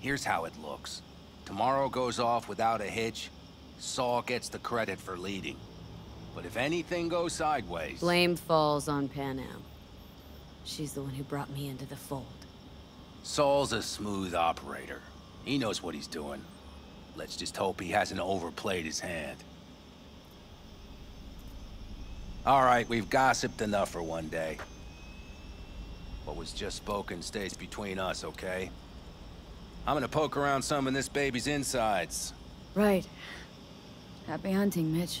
Here's how it looks. Tomorrow goes off without a hitch, Saul gets the credit for leading. But if anything goes sideways... Blame falls on Panam. She's the one who brought me into the fold. Saul's a smooth operator. He knows what he's doing. Let's just hope he hasn't overplayed his hand. All right, we've gossiped enough for one day. What was just spoken stays between us, okay? I'm gonna poke around some of this baby's insides. Right. Happy hunting, Mitch.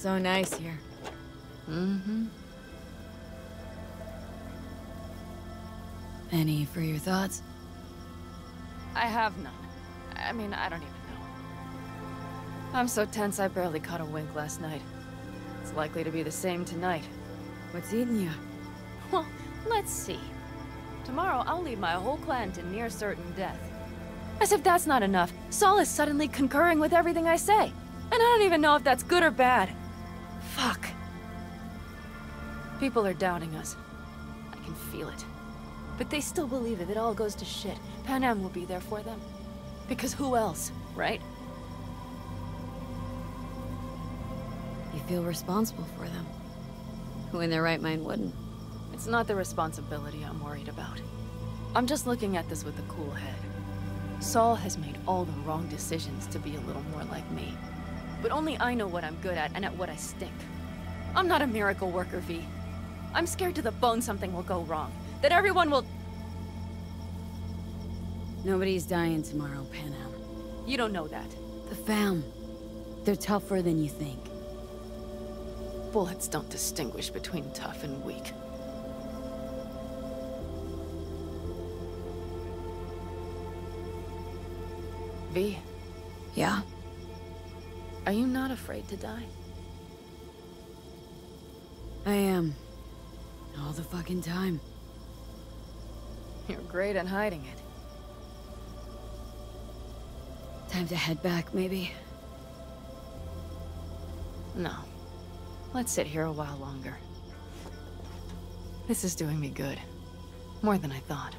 So nice here. Mm-hmm. Any for your thoughts? I have none. I mean, I don't even know. I'm so tense I barely caught a wink last night. It's likely to be the same tonight. What's eating you? Well, let's see. Tomorrow I'll lead my whole clan to near certain death. As if that's not enough, Saul is suddenly concurring with everything I say. And I don't even know if that's good or bad. People are doubting us. I can feel it. But they still believe if it all goes to shit, Panam will be there for them. Because who else, right? You feel responsible for them. Who in their right mind wouldn't? It's not the responsibility I'm worried about. I'm just looking at this with a cool head. Saul has made all the wrong decisions to be a little more like me. But only I know what I'm good at and at what I stink. I'm not a miracle worker, V. I'm scared to the bone something will go wrong. That everyone will... Nobody's dying tomorrow, Panam. You don't know that. The fam. They're tougher than you think. Bullets don't distinguish between tough and weak. V. Yeah? Are you not afraid to die? The time. You're great at hiding it. Time to head back, maybe? No. Let's sit here a while longer. This is doing me good. More than I thought.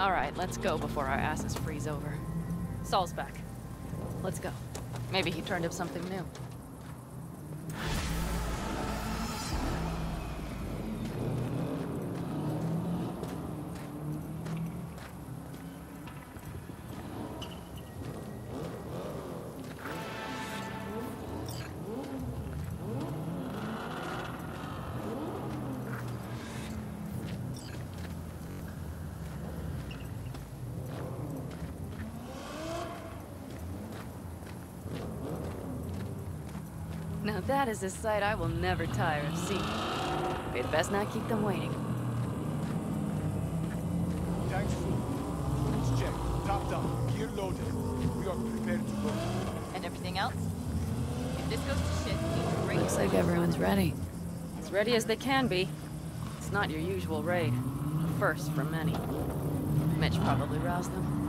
All right, let's go before our asses freeze over. Saul's back. Let's go. Maybe he turned up something new. Is a sight I will never tire of seeing. We'd best not keep them waiting. checked. Top down. Gear loaded. We are prepared to go. And everything else? If this goes to shit, we need to break Looks like everyone's ready. As ready as they can be. It's not your usual raid. A first for many. Mitch probably roused them.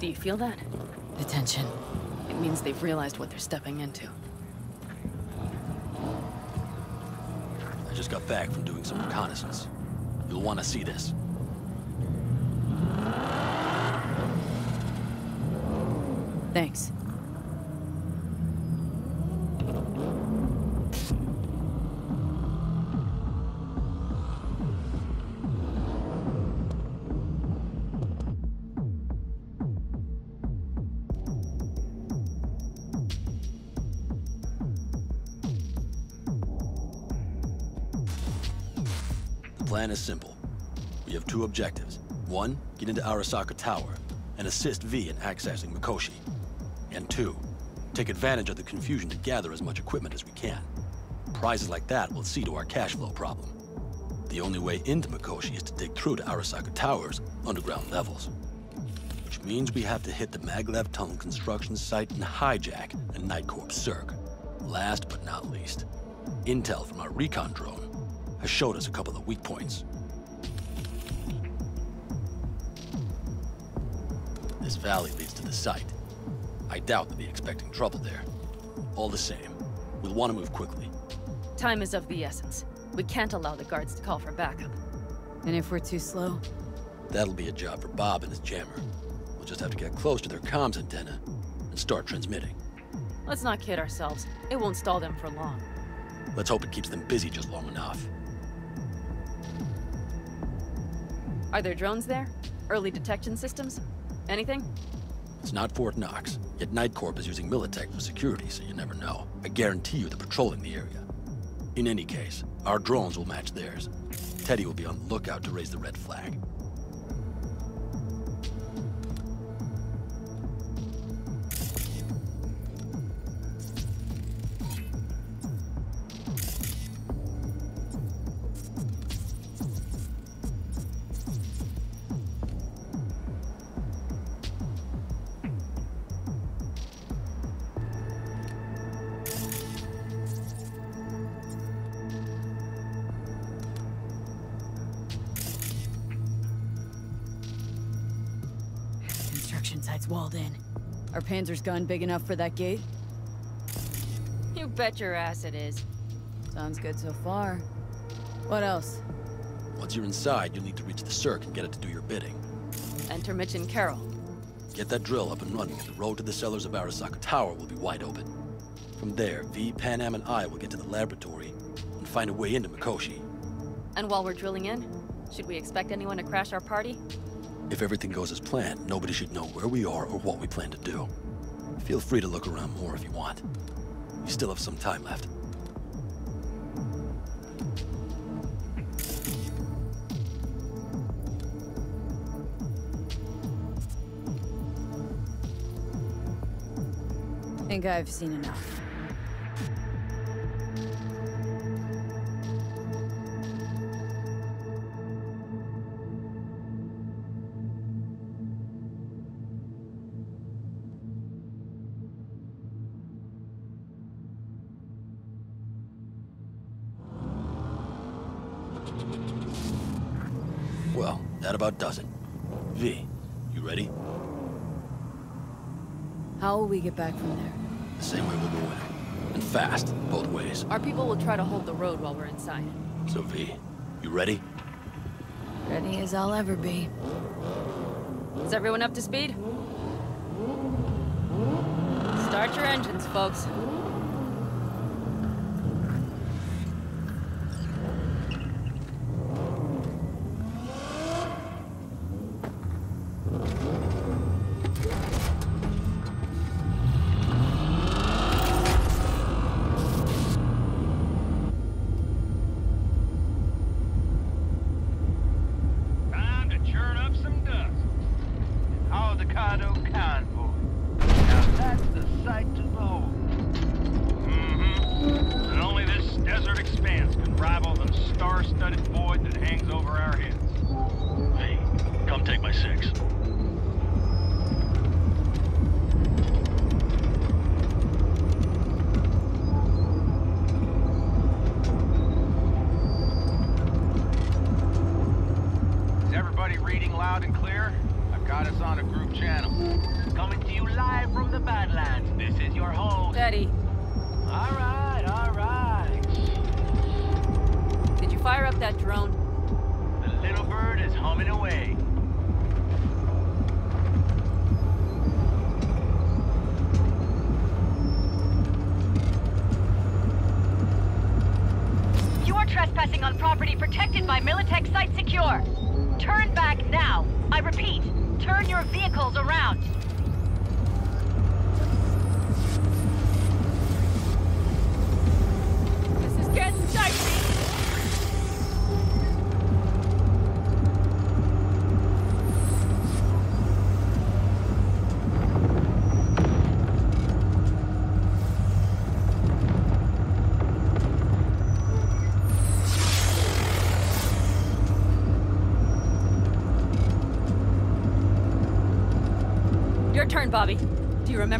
Do you feel that? The tension. It means they've realized what they're stepping into. I just got back from doing some reconnaissance. You'll want to see this. Objectives. One, get into Arasaka Tower and assist V in accessing Mikoshi. And two, take advantage of the confusion to gather as much equipment as we can. Prizes like that will see to our cash flow problem. The only way into Mikoshi is to dig through to Arasaka Tower's underground levels. Which means we have to hit the Maglev Tunnel construction site and hijack a Night Corps Cirque. Last but not least, intel from our recon drone has showed us a couple of weak points. Valley leads to the site. I doubt they'll be expecting trouble there. All the same, we'll want to move quickly. Time is of the essence. We can't allow the guards to call for backup. And if we're too slow? That'll be a job for Bob and his jammer. We'll just have to get close to their comms antenna and start transmitting. Let's not kid ourselves. It won't stall them for long. Let's hope it keeps them busy just long enough. Are there drones there? Early detection systems? Anything? It's not Fort Knox, yet NightCorp is using Militech for security, so you never know. I guarantee you they're patrolling the area. In any case, our drones will match theirs. Teddy will be on the lookout to raise the red Panzer's gun big enough for that gate? You bet your ass it is. Sounds good so far. What else? Once you're inside, you'll need to reach the Cirque and get it to do your bidding. Enter Mitch and Carol. Get that drill up and running, and the road to the cellars of Arasaka Tower will be wide open. From there, V, Panam, and I will get to the laboratory and find a way into Mikoshi. And while we're drilling in, should we expect anyone to crash our party? If everything goes as planned, nobody should know where we are or what we plan to do. Feel free to look around more if you want. We still have some time left. I Think I've seen enough. Get back from there? The same way we'll go in. And fast, both ways. Our people will try to hold the road while we're inside. So V, you ready? Ready as I'll ever be. Is everyone up to speed? Start your engines, folks.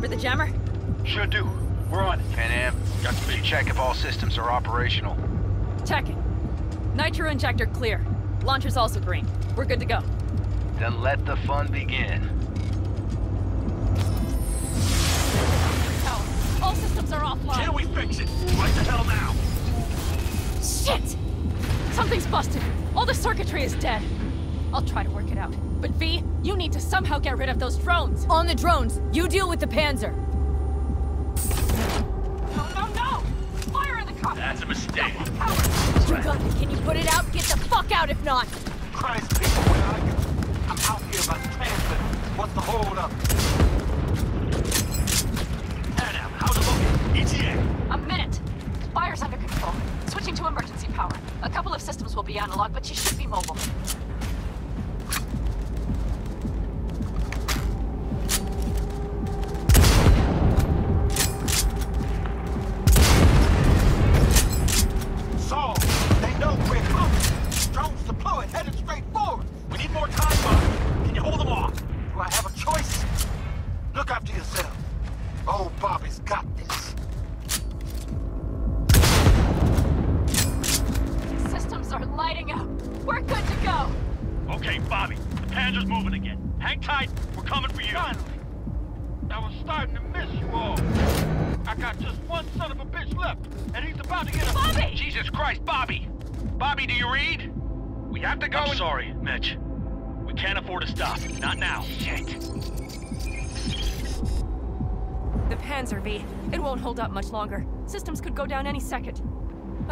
Remember the jammer? Sure do. We're on it. Panam, got to be check if all systems are operational. Checking. Nitro injector clear. Launcher's also green. We're good to go. Then let the fun begin. Tower. All systems are offline. Can we fix it? Right the hell now? Shit! Something's busted. All the circuitry is dead. I'll try to work somehow get rid of those drones. On the drones, you deal with the Panzer.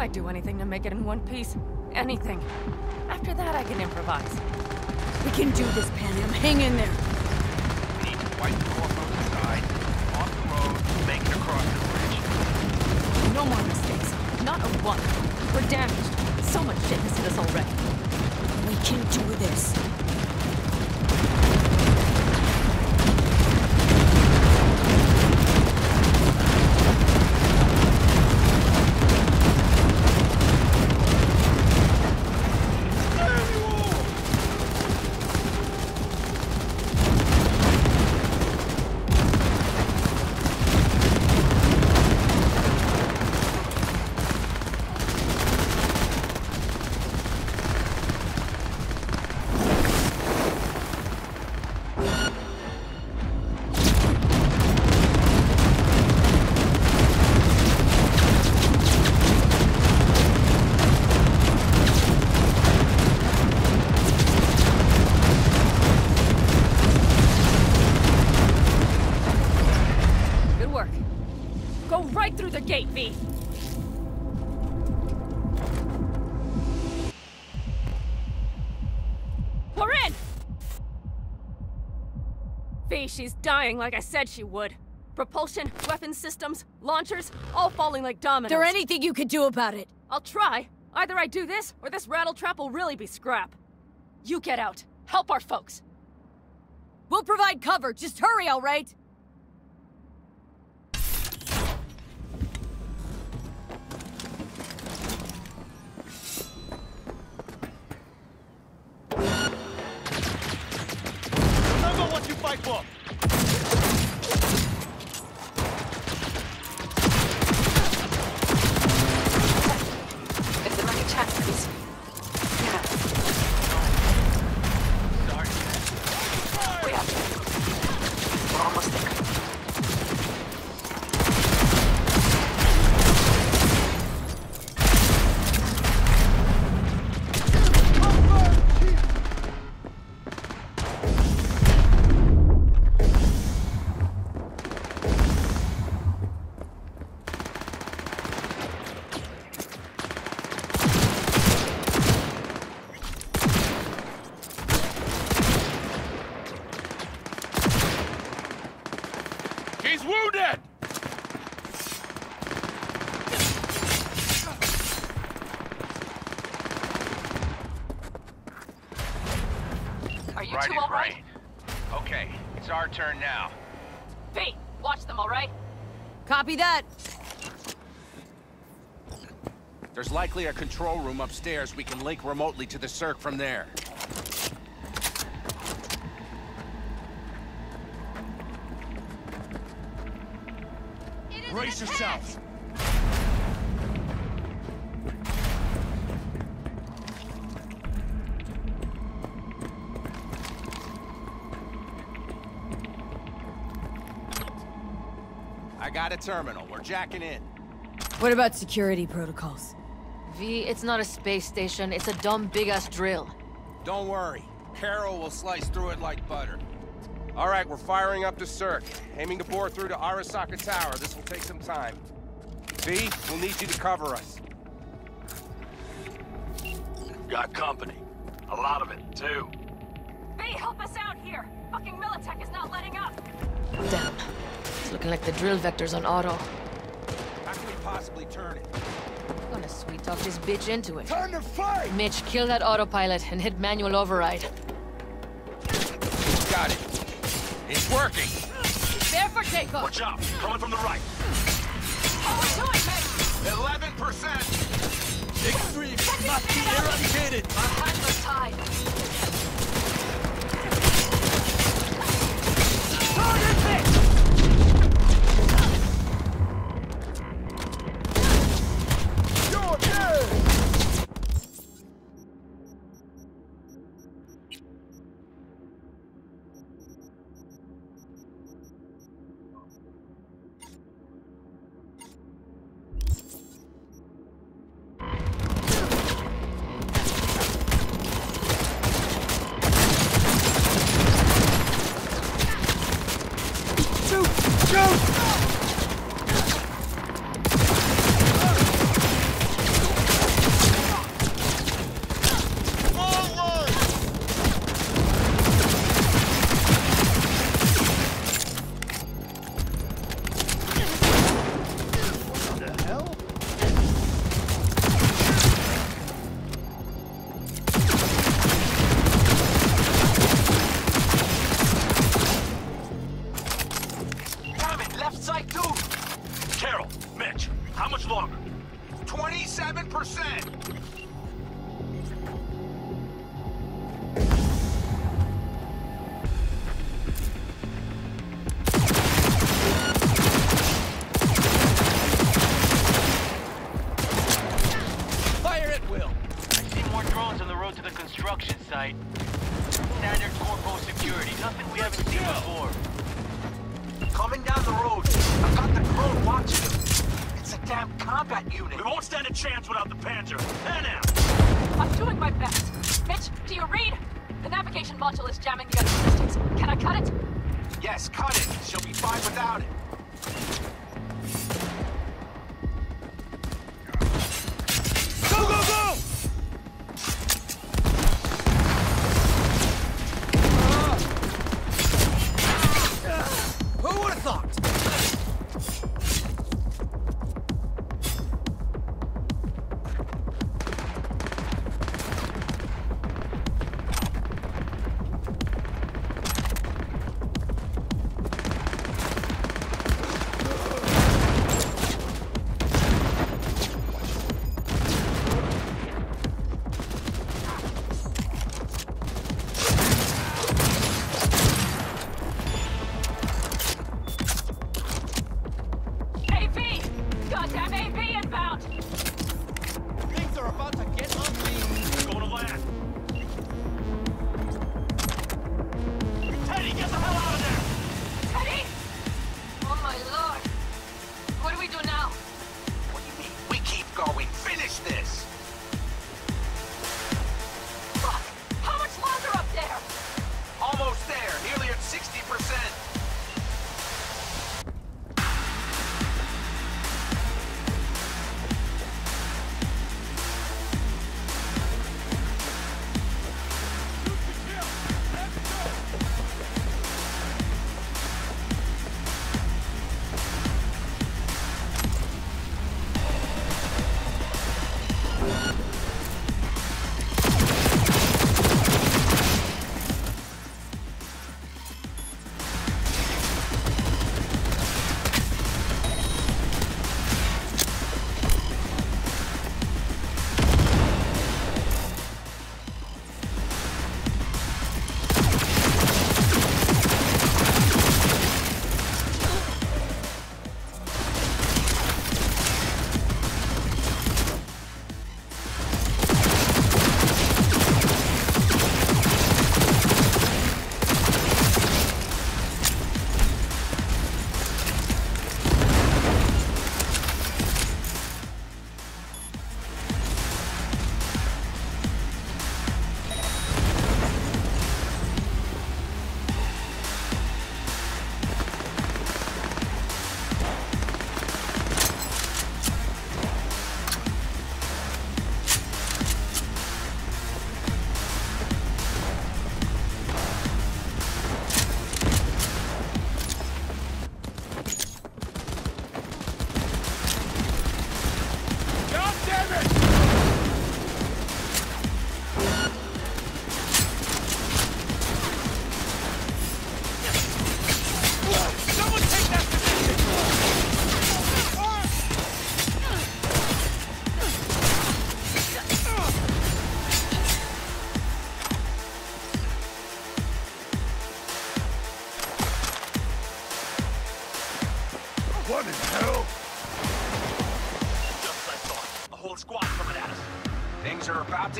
I'd do anything to make it in one piece. Anything. After that, I can improvise. We can do this, Panam. Hang in there. We need to wipe the door from the side, off the road, make it across the bridge. No more mistakes. Not a one. We're damaged. So much shit has hit us already. We can do this. dying like I said she would. Propulsion, weapon systems, launchers, all falling like dominoes. There anything you could do about it? I'll try. Either I do this, or this rattletrap will really be scrap. You get out. Help our folks. We'll provide cover. Just hurry, all right? Remember what you fight for! Likely a control room upstairs. We can link remotely to the Cirque from there. Brace yourselves! I got a terminal. We're jacking in. What about security protocols? V, it's not a space station. It's a dumb big-ass drill. Don't worry. Carol will slice through it like butter. All right, we're firing up the Cirque. Aiming to bore through to Arasaka Tower. This will take some time. V, we'll need you to cover us. Got company. A lot of it, too. V, help us out here! Fucking Militech is not letting up! Damn. It's looking like the drill vector's on auto. How can we possibly turn it? I'm gonna sweet talk this bitch into it. Time to fight! Mitch, kill that autopilot and hit manual override. Got it. It's working. There for takeoff! Watch out! Coming from the right! How are we doing, mate? 11%! Extreme must be eradicated! Our hands are tied. Damn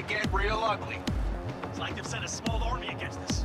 to get real ugly. It's like they've sent a small army against us.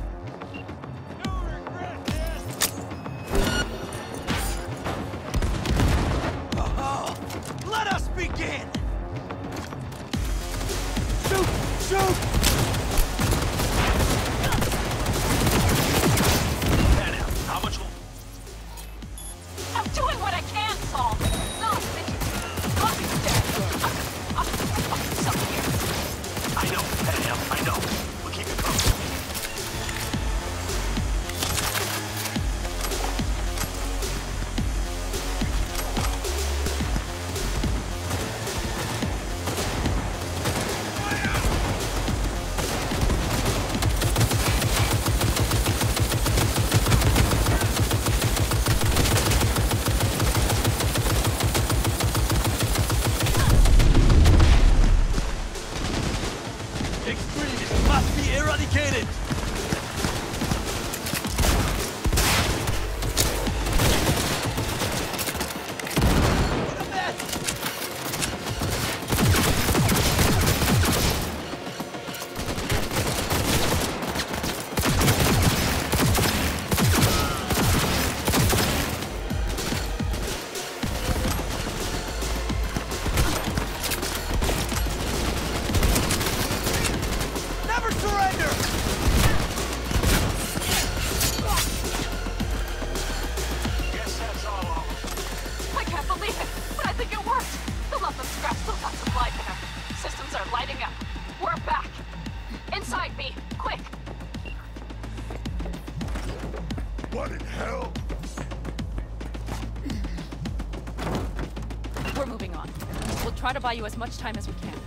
buy you as much time as we can.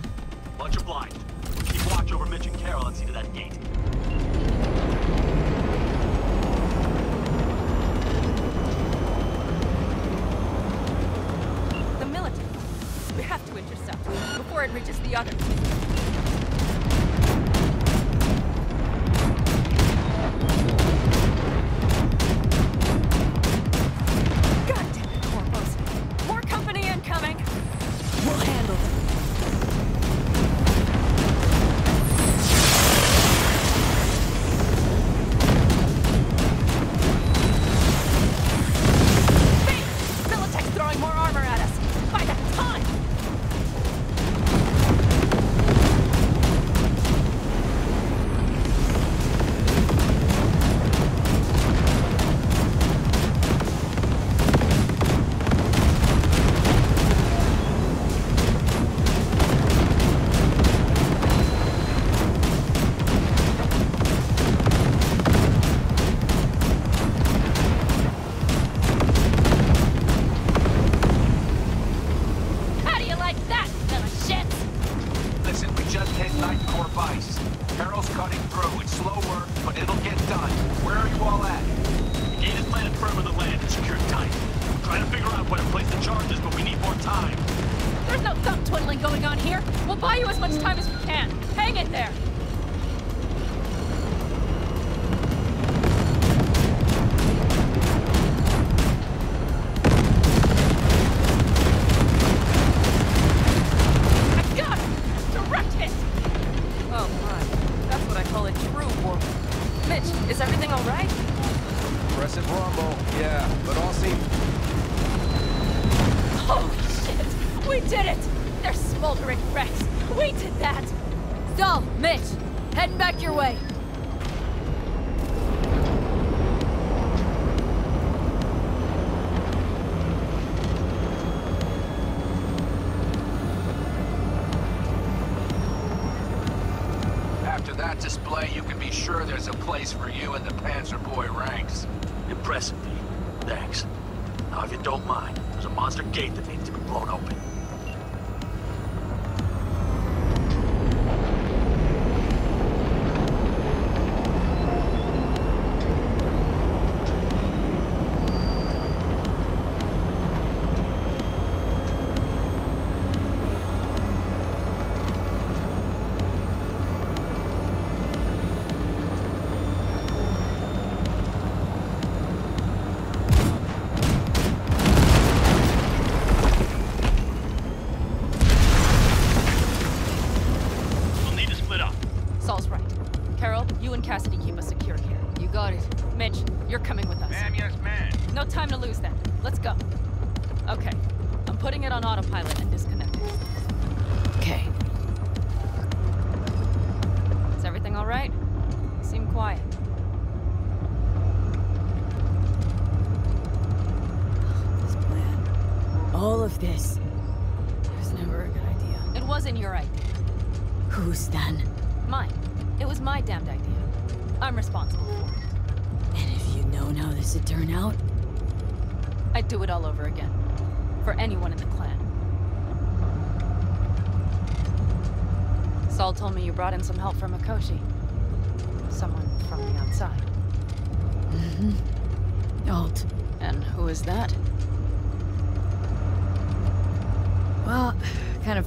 Monster gate that needs to be blown open.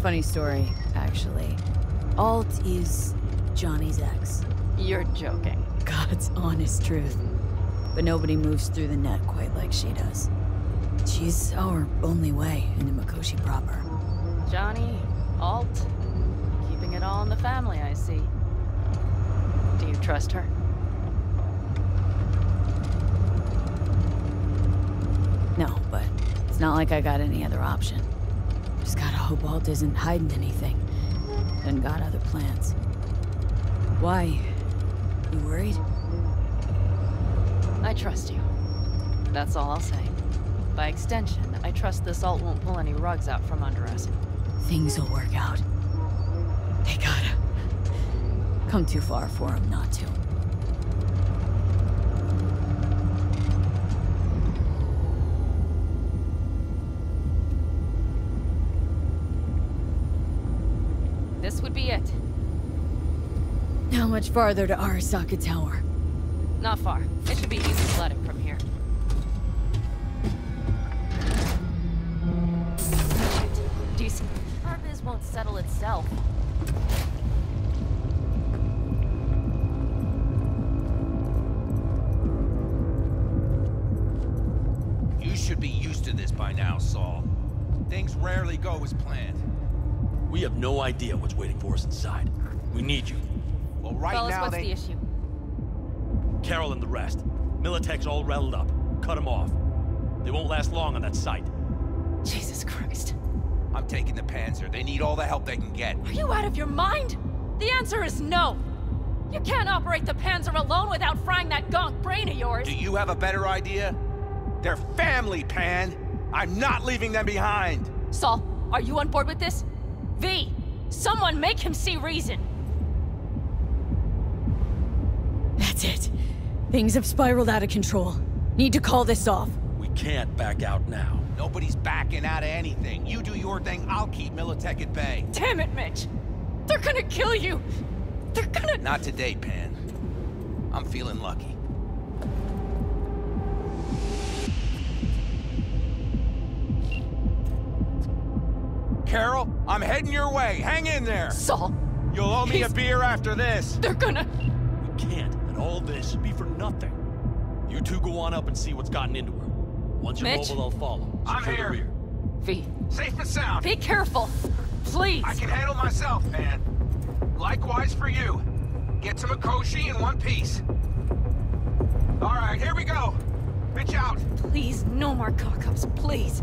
Funny story, actually. Alt is Johnny's ex. You're joking. God's honest truth. But nobody moves through the net quite like she does. She's our only way into Mikoshi proper. Johnny, Alt, keeping it all in the family, I see. Do you trust her? No, but it's not like I got any other option. Just gotta hope Alt isn't hiding anything. And got other plans. Why? You worried? I trust you. That's all I'll say. By extension, I trust this alt won't pull any rugs out from under us. Things will work out. They gotta. Come too far for him not to. This would be it. How much farther to Arasaka Tower? Not far. It should be easy sledding from here. Shit. Do you see? Our biz won't settle itself. You should be used to this by now, Saul. Things rarely go as planned. We have no idea what's waiting for us inside. We need you. Well, right Fellas, now what's they... the issue? Carol and the rest. Militech's all rattled up. Cut them off. They won't last long on that site. Jesus Christ. I'm taking the Panzer. They need all the help they can get. Are you out of your mind? The answer is no. You can't operate the Panzer alone without frying that gonk brain of yours. Do you have a better idea? They're family, Pan. I'm not leaving them behind. Saul, are you on board with this? V, someone make him see reason. That's it. Things have spiraled out of control. Need to call this off. We can't back out now. Nobody's backing out of anything. You do your thing, I'll keep Militech at bay. Damn it, Mitch. They're gonna kill you. They're gonna... Not today, Pan. I'm feeling lucky. Carol, I'm heading your way. Hang in there. Saul. You'll owe me a beer after this. They're gonna... We can't, and all this be for nothing. You two go on up and see what's gotten into her. Once you're Mitch? mobile, they'll follow. I'm Secure here. rear. V, Safe and sound. be careful. Please. I can handle myself, man. Likewise for you. Get to Mikoshi in one piece. All right, here we go. Bitch out. Please, no more cock-ups, please.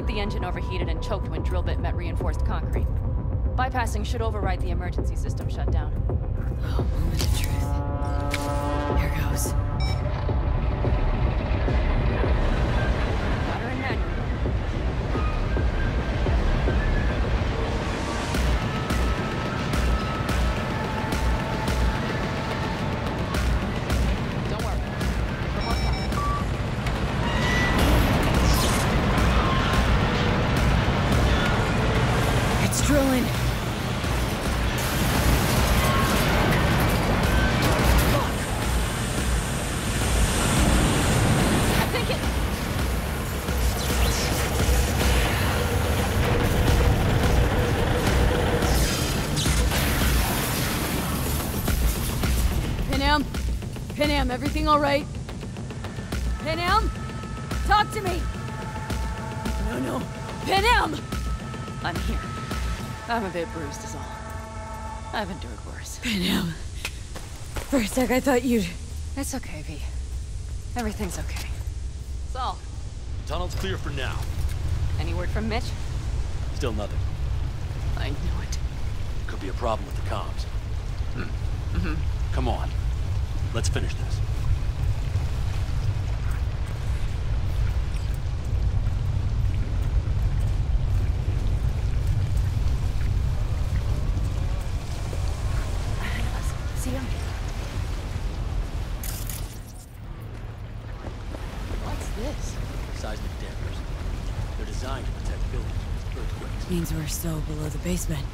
Like the engine overheated and choked when drill bit met reinforced concrete. Bypassing should override the emergency system shutdown. Panam, everything all right? Panam? Talk to me! No, no. Panam! I'm here. I'm a bit bruised is all. I've endured worse. Panam. For a sec, I thought you'd... It's okay, V. Everything's okay. Saul, Tunnel's clear for now. any word from Mitch? Still nothing. I knew it. Could be a problem with the comms. Mm-hmm. Come on. Let's finish this. See him? What's this? Seismic dampers. They're designed to protect buildings against still below the basement.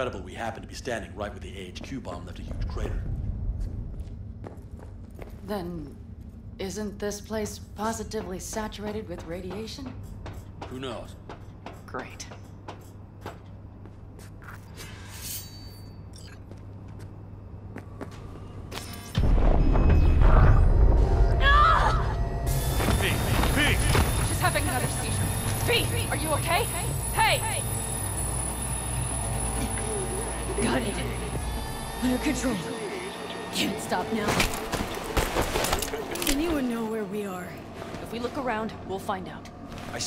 Incredible we happen to be standing right where the AHQ bomb left a huge crater. Then, isn't this place positively saturated with radiation? Who knows? Great.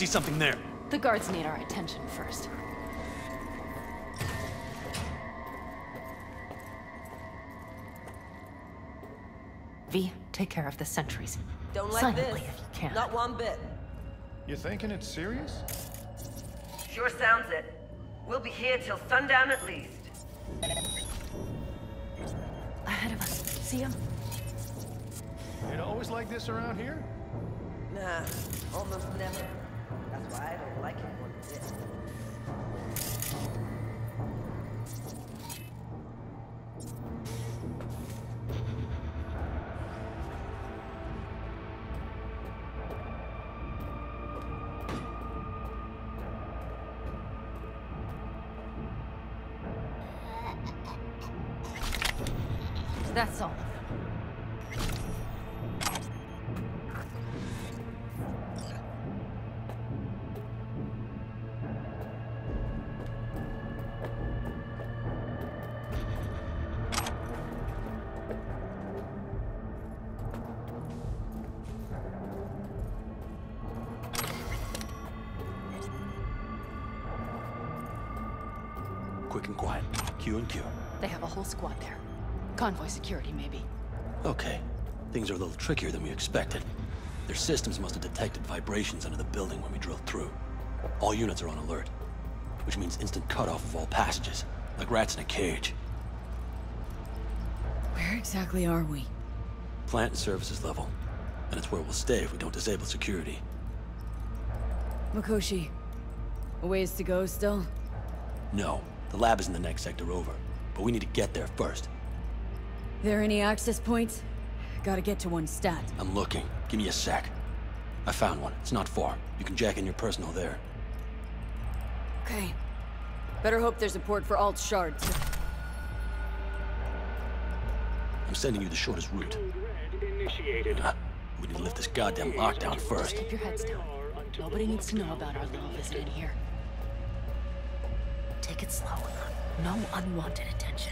See something there. The guards need our attention first. V, take care of the sentries. Don't like Silently, this. if you can. Not one bit. You thinking it's serious? Sure sounds it. We'll be here till sundown at least. Ahead of us. See him? It always like this around here? Nah, almost never. That's why I don't like it Q and Q. They have a whole squad there. Convoy security, maybe. Okay. Things are a little trickier than we expected. Their systems must have detected vibrations under the building when we drilled through. All units are on alert, which means instant cutoff of all passages, like rats in a cage. Where exactly are we? Plant and services level. And it's where we'll stay if we don't disable security. Mikoshi. A ways to go still? No, the lab is in the next sector over. But we need to get there first. There any access points? Gotta get to one stat. I'm looking. Give me a sec. I found one. It's not far. You can jack in your personal there. Okay. Better hope there's a port for alt shards. I'm sending you the shortest route. Initiated. we need to lift this goddamn lockdown first. Keep your heads down. Nobody needs to know about our little visit in here. Take it slow. No unwanted attention.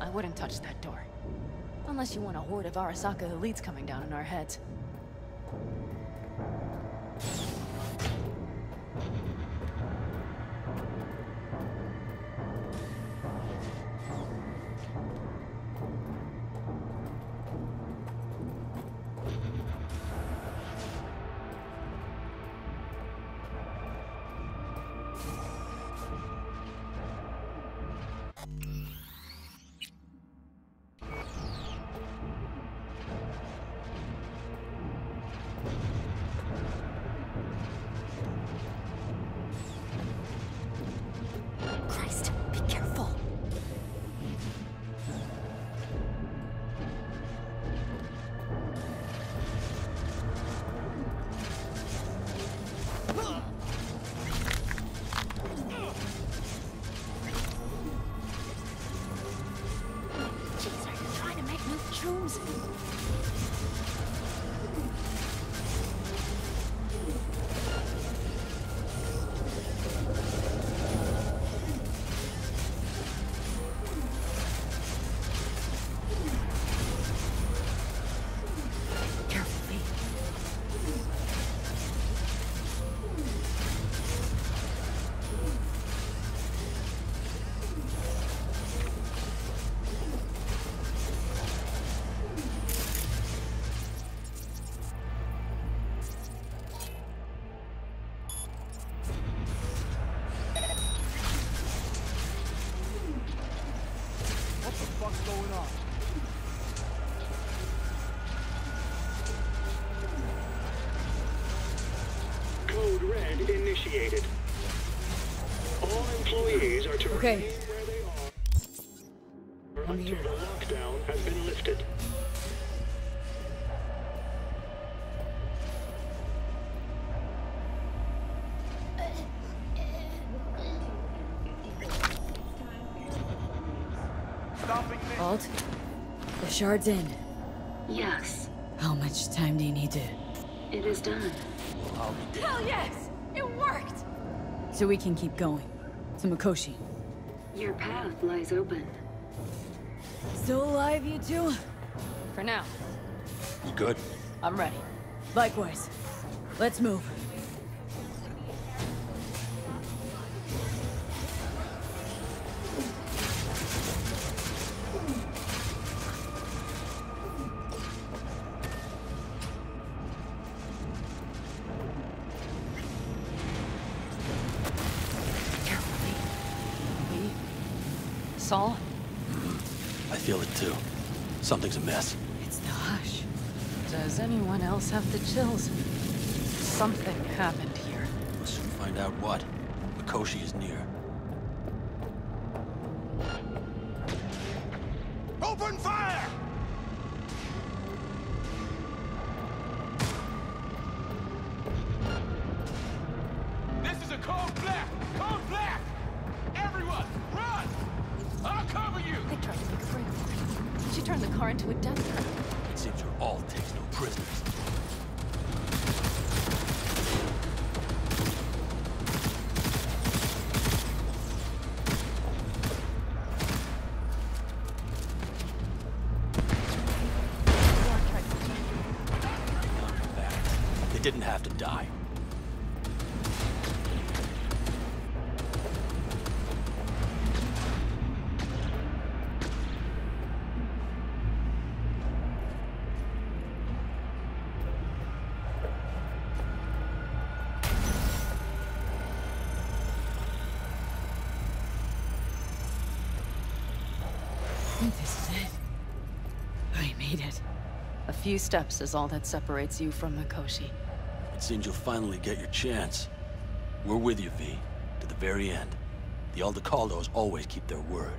I wouldn't touch that door. Unless you want a horde of Arasaka elites coming down on our heads. Okay. remain where they are until the lockdown has been lifted. Alt, the shard's in. Yes, How much time do you need to... it is done. Hell yes! It worked! So we can keep going. To Mikoshi. Your path lies open. Still alive, you two? For now. You good? I'm ready. Likewise. Let's move. Didn't have to die. This is it. I made it. A few steps is all that separates you from Mikoshi. Seems you'll finally get your chance. We're with you, V, to the very end. The Aldecaldos always keep their word.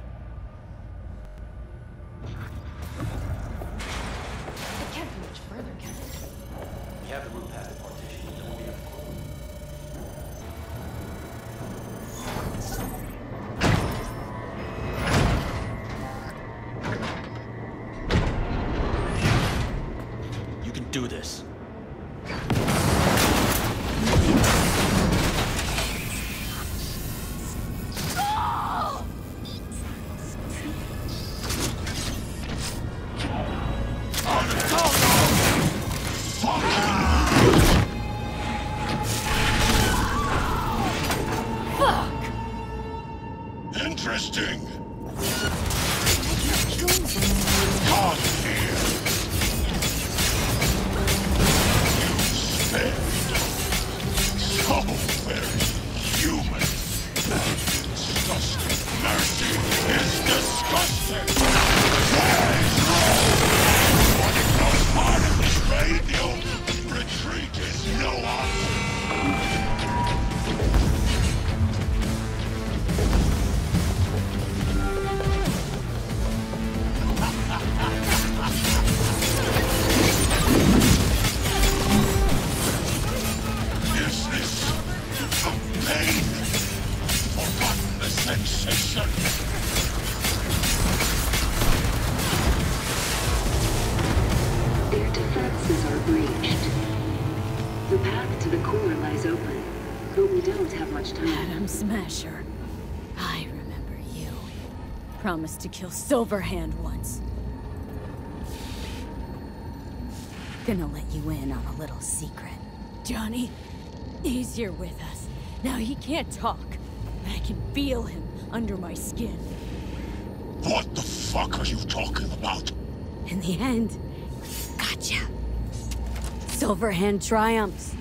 To kill Silverhand once. Gonna let you in on a little secret. Johnny, he's here with us. Now he can't talk, but I can feel him under my skin. What the fuck are you talking about? In the end, gotcha. Silverhand triumphs.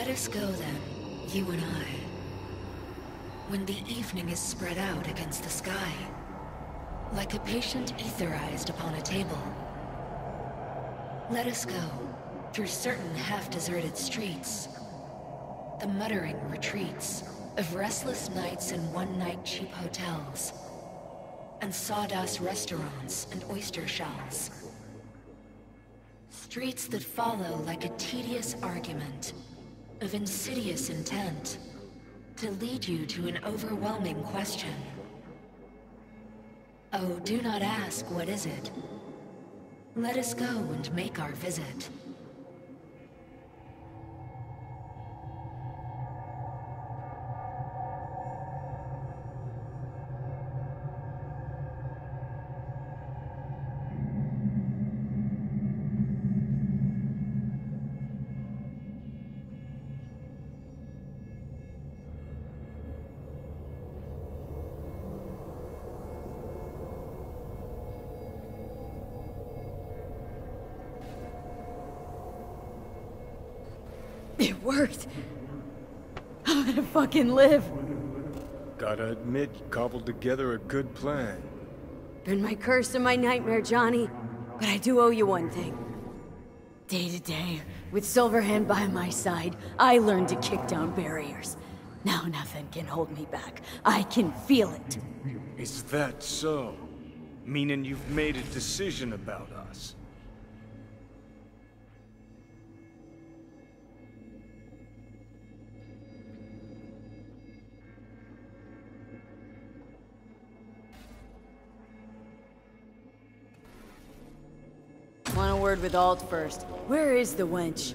Let us go then, you and I. When the evening is spread out against the sky, like a patient etherized upon a table. Let us go through certain half-deserted streets, the muttering retreats of restless nights in one-night cheap hotels, and sawdust restaurants and oyster shells. Streets that follow like a tedious argument of insidious intent to lead you to an overwhelming question. Oh, do not ask what is it. Let us go and make our visit. Live. Gotta admit, you cobbled together a good plan. Been my curse and my nightmare, Johnny. But I do owe you one thing. Day to day, with Silverhand by my side, I learned to kick down barriers. Now nothing can hold me back. I can feel it. Is that so? Meaning you've made a decision about us? Word with Alt first. Where is the wench?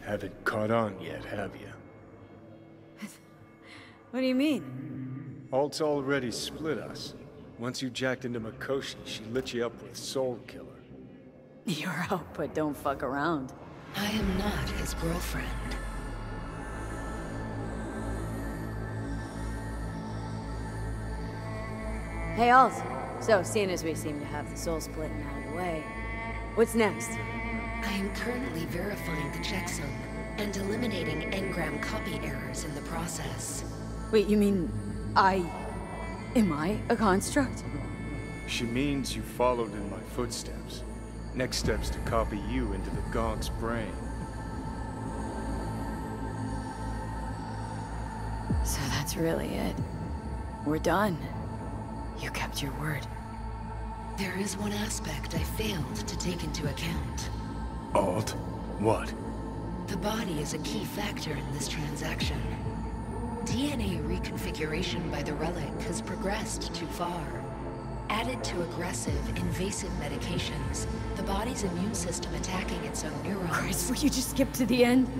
Haven't caught on yet, have you? What do you mean? Alt's already split us. Once you jacked into Mikoshi, she lit you up with Soulkiller. You're out, but don't fuck around. I am not his girlfriend. Hey, Alt. So, seeing as we seem to have the soul splitting out of the way, what's next? I am currently verifying the checksum and eliminating engram copy errors in the process. Wait, you mean I... Am I a construct? She means you followed in my footsteps. Next step's to copy you into the Gaunt's brain. So that's really it. We're done. You kept your word. There is one aspect I failed to take into account. Alt? What? The body is a key factor in this transaction. DNA reconfiguration by the relic has progressed too far. Added to aggressive, invasive medications, the body's immune system attacking its own neurons. Christ, will you just skip to the end?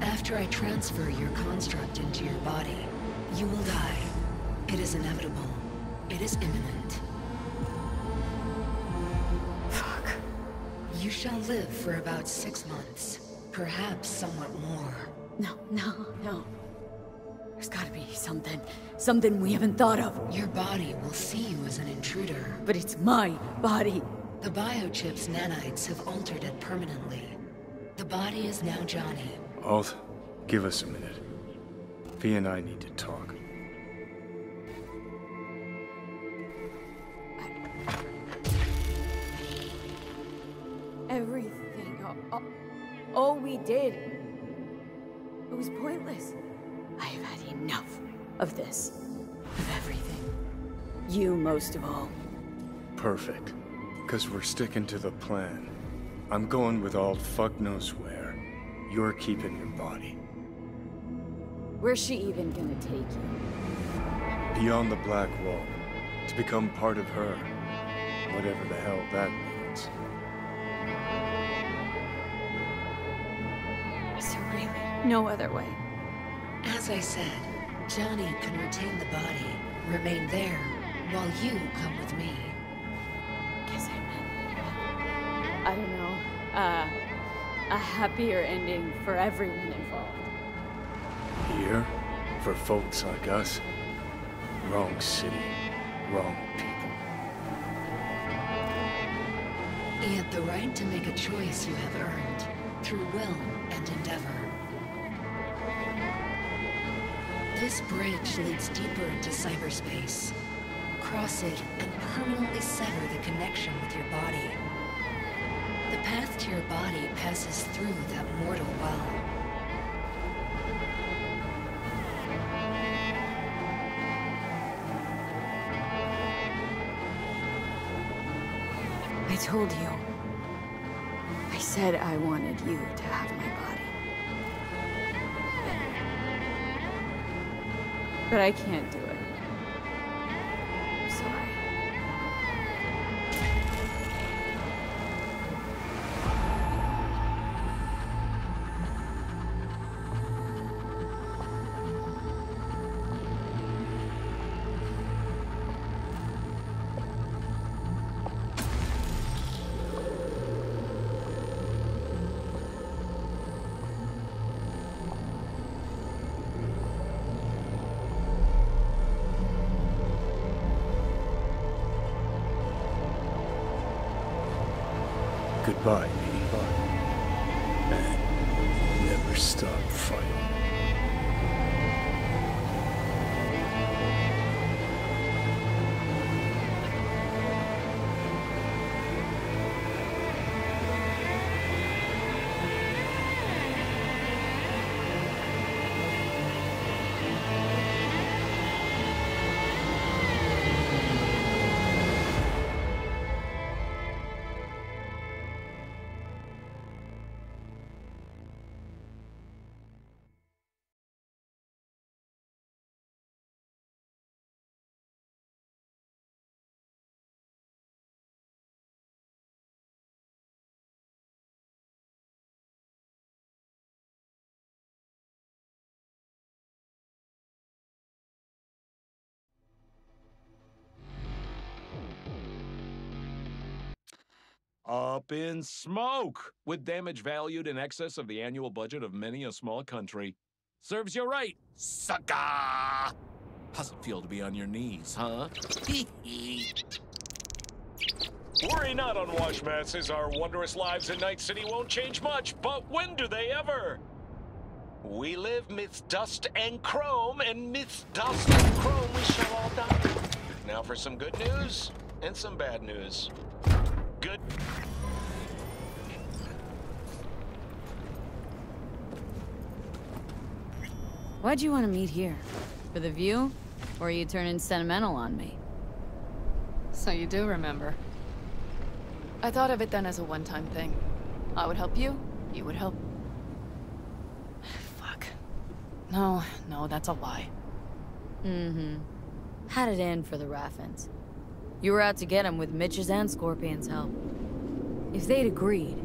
After I transfer your construct into your body, you will die. It is inevitable. It is imminent. You shall live for about six months. Perhaps somewhat more. No, no, no. There's gotta be something. Something we haven't thought of. Your body will see you as an intruder. But it's my body. The biochip's nanites have altered it permanently. The body is now Johnny. Alt, give us a minute. V and I need to talk. We did. It was pointless. I have had enough of this. Of everything. You most of all. Perfect. Because we're sticking to the plan. I'm going with Alt fuck knows where. You're keeping your body. Where's she even gonna take you? Beyond the Black Wall. To become part of her. Whatever the hell that means. No other way? As I said, Johnny can retain the body, remain there, while you come with me. Guess I meant. I don't know. Uh, a happier ending for everyone involved. Here? For folks like us? Wrong city. Wrong people. Yet the right to make a choice you have earned, through will and endeavor. This bridge leads deeper into cyberspace. Cross it and permanently sever the connection with your body. The path to your body passes through that mortal well. I told you. I said I wanted you to have my body. But I can't do it. Up in smoke, with damage valued in excess of the annual budget of many a small country. Serves you right, sucker! How's it feel to be on your knees, huh? Worry not, unwashed masses. Our wondrous lives in Night City won't change much, but when do they ever? We live midst dust and chrome, and midst dust and chrome we shall all die. Now for some good news and some bad news. Good. Why'd you want to meet here? For the view? Or are you turning sentimental on me? So you do remember. I thought of it then as a one-time thing. I would help you, you would help... Fuck. No, no, that's a lie. Mm-hmm. Had it in for the Raffens. You were out to get him with Mitch's and Scorpion's help. If they'd agreed,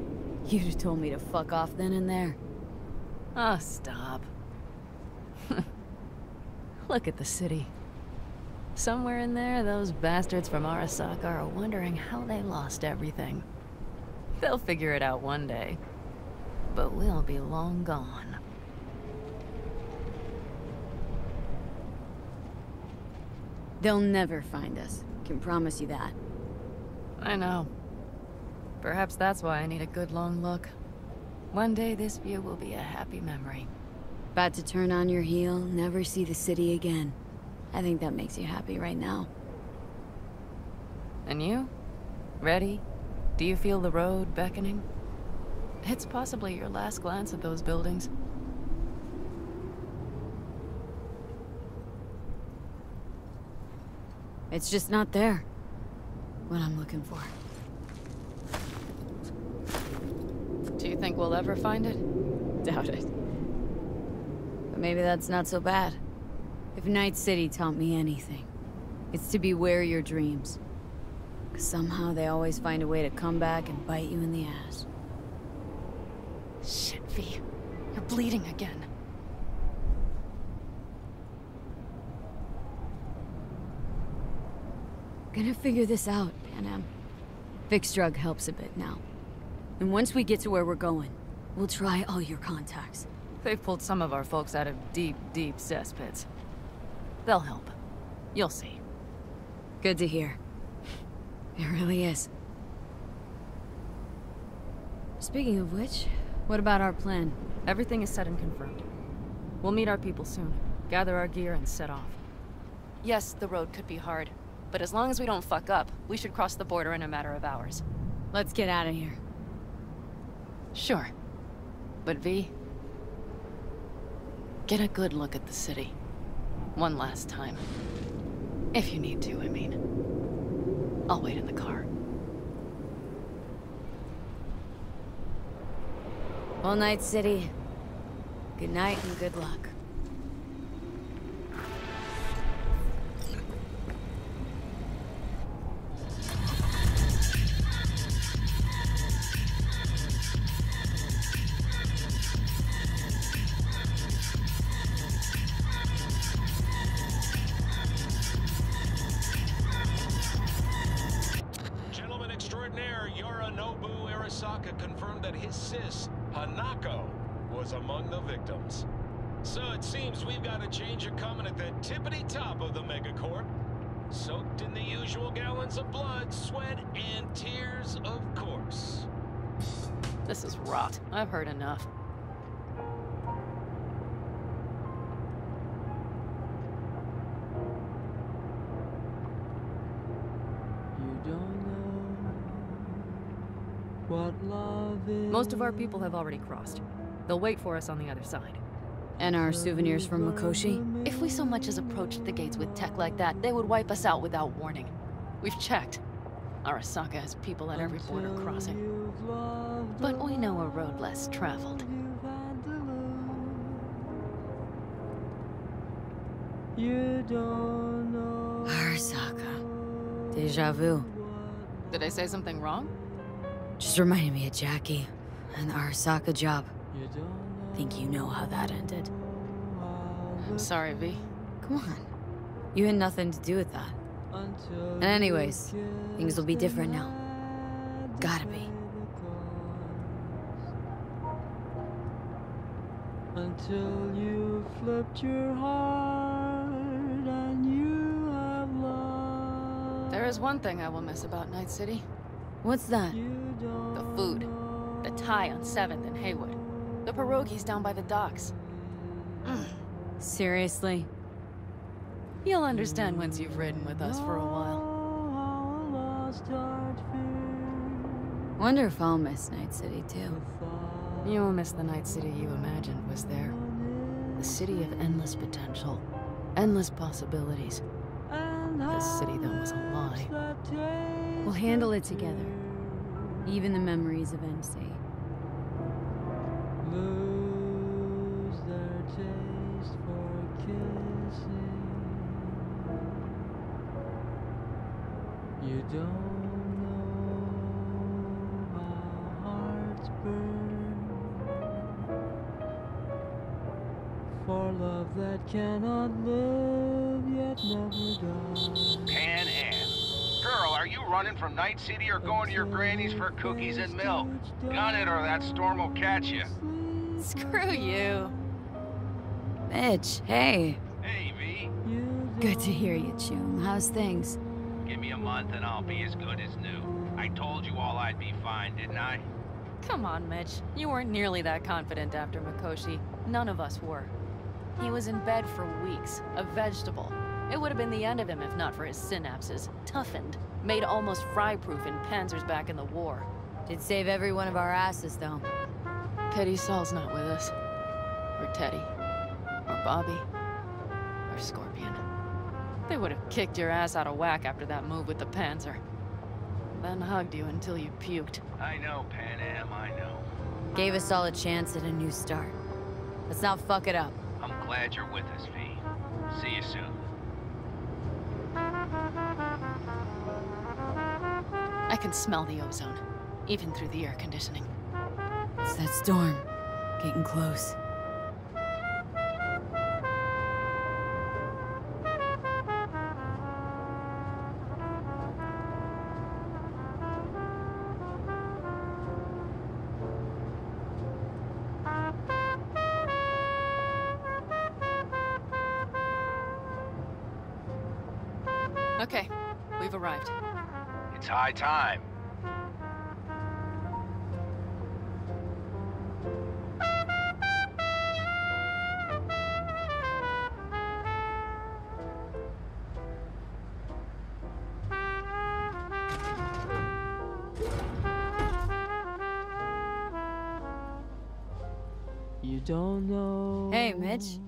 you'd have told me to fuck off then and there. Ah, oh, stop. Look at the city. Somewhere in there, those bastards from Arasaka are wondering how they lost everything. They'll figure it out one day. But we'll be long gone. They'll never find us. Can promise you that. I know. Perhaps that's why I need a good long look. One day this view will be a happy memory. About to turn on your heel, never see the city again. I think that makes you happy right now. And you? Ready? Do you feel the road beckoning? It's possibly your last glance at those buildings. It's just not there. What I'm looking for. Do you think we'll ever find it? Doubt it. But maybe that's not so bad. If Night City taught me anything, it's to beware your dreams. Because somehow they always find a way to come back and bite you in the ass. Shit, V. You're bleeding again. Gonna figure this out, Panam. Vik's drug helps a bit now. And once we get to where we're going, we'll try all your contacts. They've pulled some of our folks out of deep, deep cesspits. They'll help. You'll see. Good to hear. It really is. Speaking of which, what about our plan? Everything is set and confirmed. We'll meet our people soon, gather our gear, and set off. Yes, the road could be hard, but as long as we don't fuck up, we should cross the border in a matter of hours. Let's get out of here. Sure. But V... Get a good look at the city. One last time. If you need to, I mean. I'll wait in the car. All night, City. Good night and good luck. Most of our people have already crossed. They'll wait for us on the other side. And our souvenirs from Mikoshi? If we so much as approached the gates with tech like that, they would wipe us out without warning. We've checked. Arasaka has people at every border crossing. But we know a road less traveled. You don't know. Arasaka. Deja vu. Did I say something wrong? Just reminded me of Jackie and the Arasaka job. Think you know how that ended. I'm sorry, V. Come on. You had nothing to do with that. And anyways, things will be different now. Gotta be. Until you flipped your heart and you have lost. There is one thing I will miss about Night City. What's that? The food. The Thai on 7th and Heywood. The pierogies down by the docks. Hmm. Seriously? You'll understand once you've ridden with us for a while. Wonder if I'll miss Night City too. You will miss the Night City you imagined was there. The city of endless potential. Endless possibilities. The city that was a lie. We'll handle it together. Even the memories of MC. Lose their taste for kissing. You don't know how hearts burn for love that cannot live yet never dies. Panam. Girl, are you running from Night City or going to your granny's for cookies and milk? Gun it or that storm will catch you. Screw you. Mitch, hey. Hey, V. Good to hear you, Choom. How's things? Give me a month and I'll be as good as new. I told you all I'd be fine, didn't I? Come on, Mitch. You weren't nearly that confident after Mikoshi. None of us were. He was in bed for weeks, a vegetable. It would have been the end of him if not for his synapses. Toughened, made almost fry-proof in panzers back in the war. Did save every one of our asses, though. Pity Saul's not with us. Or Teddy. Or Bobby. Or Scorpion. They would have kicked your ass out of whack after that move with the Panzer. Then hugged you until you puked. I know, Panam, I know. Gave us all a chance at a new start. Let's not fuck it up. I'm glad you're with us, V. See you soon. I can smell the ozone, even through the air conditioning. It's that storm. Getting close. It's high time. You don't know. Hey, Mitch.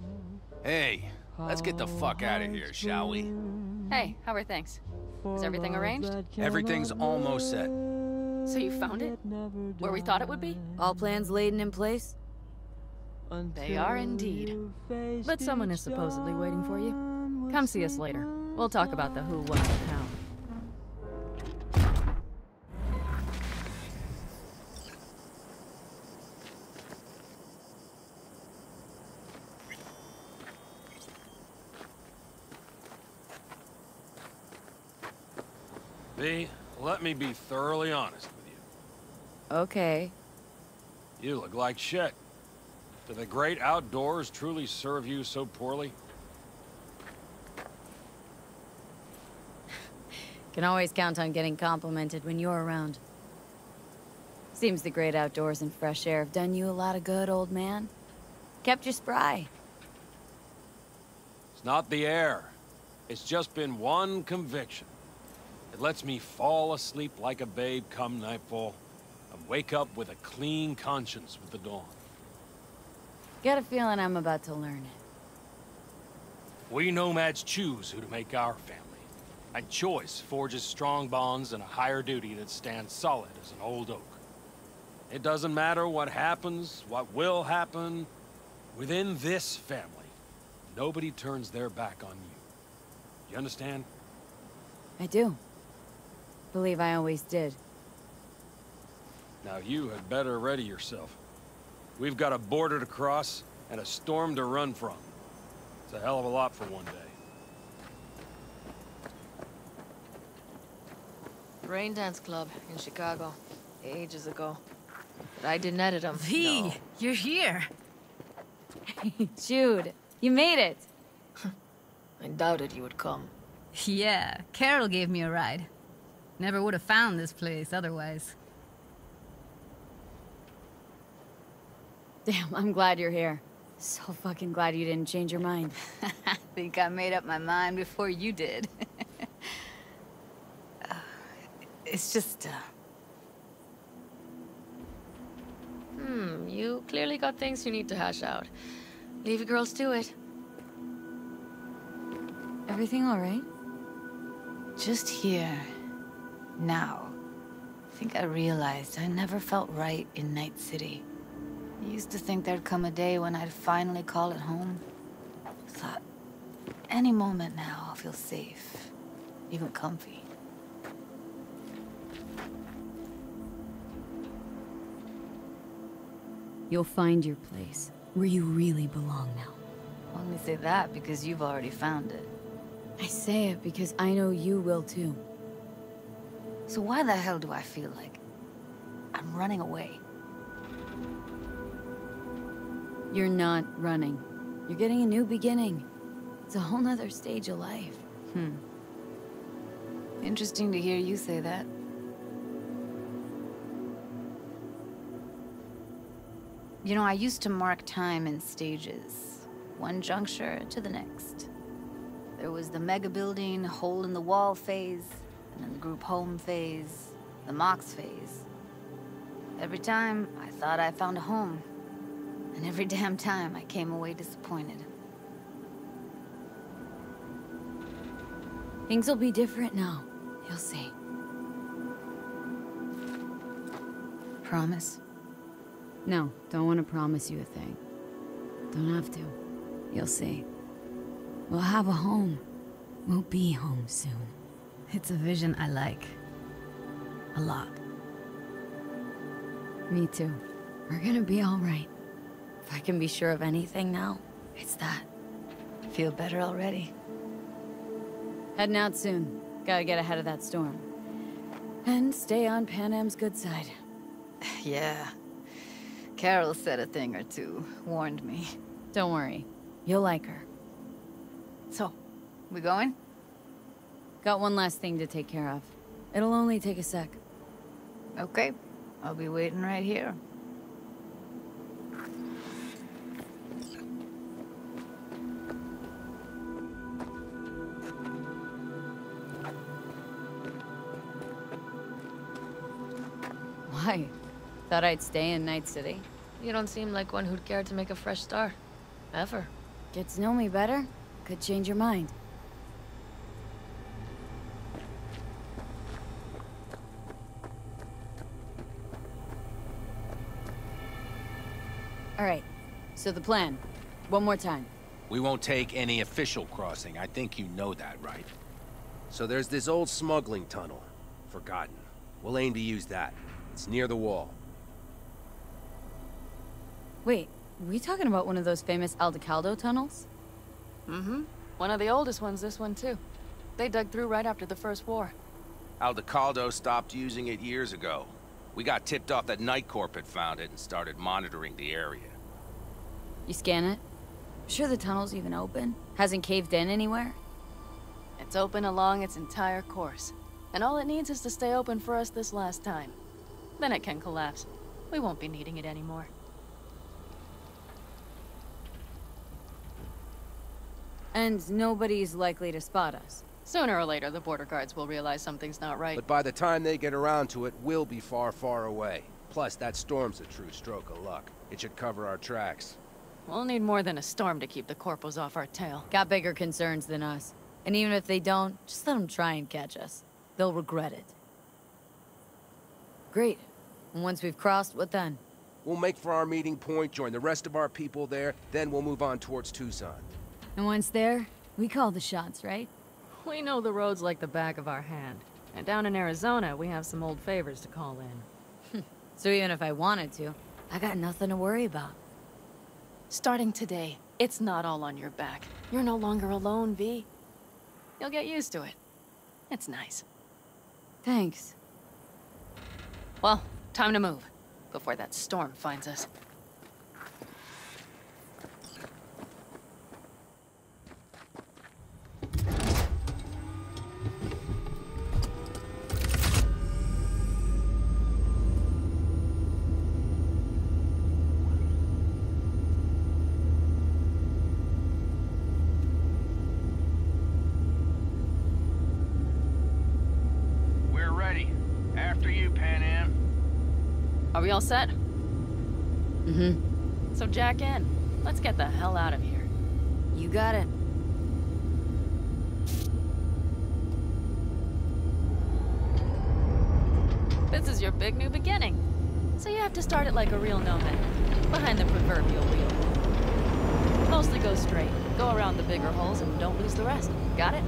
Hey, let's get the fuck out of here, shall we? Hey, how are things? Is everything arranged? Everything's almost set. So you found it? Where we thought it would be? All plans laid and in place? They are indeed. But someone is supposedly waiting for you. Come see us later. We'll talk about the who, what, V, let me be thoroughly honest with you. Okay. You look like shit. Do the great outdoors truly serve you so poorly? Can always count on getting complimented when you're around. Seems the great outdoors and fresh air have done you a lot of good, old man. Kept you spry. It's not the air. It's just been one conviction. It lets me fall asleep like a babe come nightfall, and wake up with a clean conscience with the dawn. Got a feeling I'm about to learn it. We nomads choose who to make our family. And choice forges strong bonds and a higher duty that stands solid as an old oak. It doesn't matter what happens, what will happen. Within this family, nobody turns their back on you. You understand? I do. Believe I always did. Now you had better ready yourself. We've got a border to cross and a storm to run from. It's a hell of a lot for one day. Rain Dance Club in Chicago. Ages ago. But I didn't edit them. V, you're here. Jude, you made it. I doubted you would come. Yeah, Carol gave me a ride. Never would have found this place otherwise. Damn, I'm glad you're here. So fucking glad you didn't change your mind. I think I made up my mind before you did. uh, it's just, uh... Hmm, you clearly got things you need to hash out. Leave you girls to it. Everything all right? Just here. Now. I think I realized I never felt right in Night City. I used to think there'd come a day when I'd finally call it home. Thought, any moment now I'll feel safe. Even comfy. You'll find your place, where you really belong now. Only say that because you've already found it. I say it because I know you will too. So why the hell do I feel like I'm running away? You're not running. You're getting a new beginning. It's a whole nother stage of life. Hmm. Interesting to hear you say that. You know, I used to mark time in stages, one juncture to the next. There was the mega building, hole in the wall phase, and then the group home phase, the Mox phase. Every time, I thought I found a home. And every damn time, I came away disappointed. Things will be different now. You'll see. Promise? No, don't want to promise you a thing. Don't have to. You'll see. We'll have a home. We'll be home soon. It's a vision I like. A lot. Me too. We're gonna be alright. If I can be sure of anything now, it's that. I Feel better already. Heading out soon. Gotta get ahead of that storm. And stay on Panam's good side. Yeah. Carol said a thing or two, warned me. Don't worry. You'll like her. So, we going? Got one last thing to take care of. It'll only take a sec. Okay. I'll be waiting right here. Why? Thought I'd stay in Night City. You don't seem like one who'd care to make a fresh start. Ever. Get to know me better? Could change your mind. All right. So the plan. One more time. We won't take any official crossing. I think you know that, right? So there's this old smuggling tunnel. Forgotten. We'll aim to use that. It's near the wall. Wait, we talking about one of those famous Aldecaldo tunnels? Mm-hmm. One of the oldest ones, this one too. They dug through right after the First War. Aldecaldo stopped using it years ago. We got tipped off that NightCorp had found it and started monitoring the area. You scan it? Sure the tunnel's even open? Hasn't caved in anywhere? It's open along its entire course. And all it needs is to stay open for us this last time. Then it can collapse. We won't be needing it anymore. And nobody's likely to spot us. Sooner or later, the border guards will realize something's not right. But by the time they get around to it, we'll be far, far away. Plus, that storm's a true stroke of luck. It should cover our tracks. We'll need more than a storm to keep the corpos off our tail. Got bigger concerns than us. And even if they don't, just let them try and catch us. They'll regret it. Great. And once we've crossed, what then? We'll make for our meeting point, join the rest of our people there, then we'll move on towards Tucson. And once there, we call the shots, right? We know the roads like the back of our hand. And down in Arizona, we have some old favors to call in. so even if I wanted to, I got nothing to worry about. Starting today, it's not all on your back. You're no longer alone, V. You'll get used to it. It's nice. Thanks. Well, Time to move, before that storm finds us. We're ready. After you, Panam. Are we all set? Mm-hmm. So jack in. Let's get the hell out of here. You got it. This is your big new beginning. So you have to start it like a real nomad, behind the proverbial wheel. Mostly go straight, go around the bigger holes, and don't lose the rest. Got it?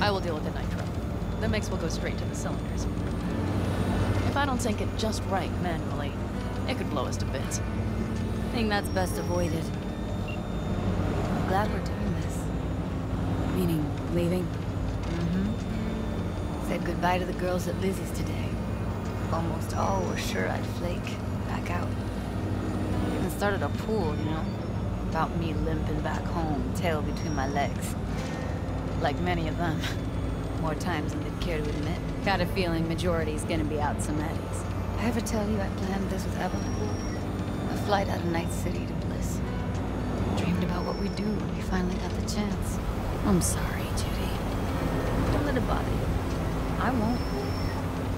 I will deal with the nitro. The mix will go straight to the cylinders. I don't sink it just right manually, it could blow us to bits. I think that's best avoided. I'm glad we're doing this. Meaning, leaving? Mm-hmm. Said goodbye to the girls at Lizzie's today. Almost all were sure I'd flake. Back out. Even started a pool, you know? About me limping back home, tail between my legs. Like many of them. More times than they'd care to admit. Got a feeling majority's gonna be out some eddies. I ever tell you I planned this with Evelyn? A flight out of Night City to Bliss. Dreamed about what we'd do when we finally got the chance. I'm sorry, Judy. Don't let it bother you. I won't.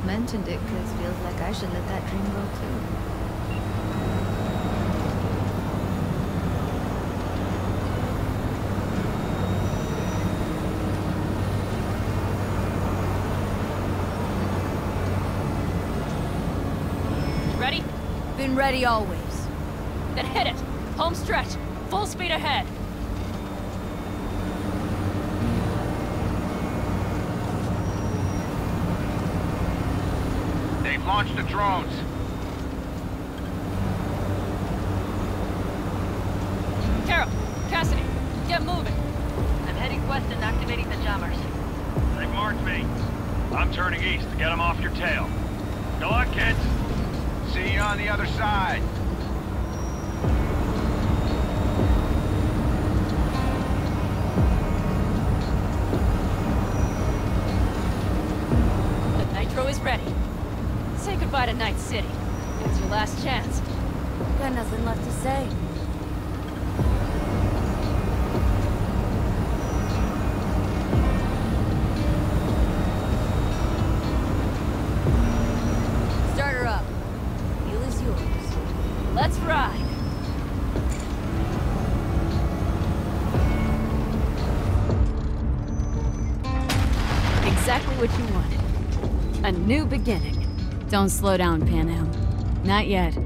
Mentioned it because feels like I should let that dream go too. Ready? Been ready always. Then hit it! Home stretch! Full speed ahead! They've launched the drones. New beginning. Don't slow down, Pan. Not yet.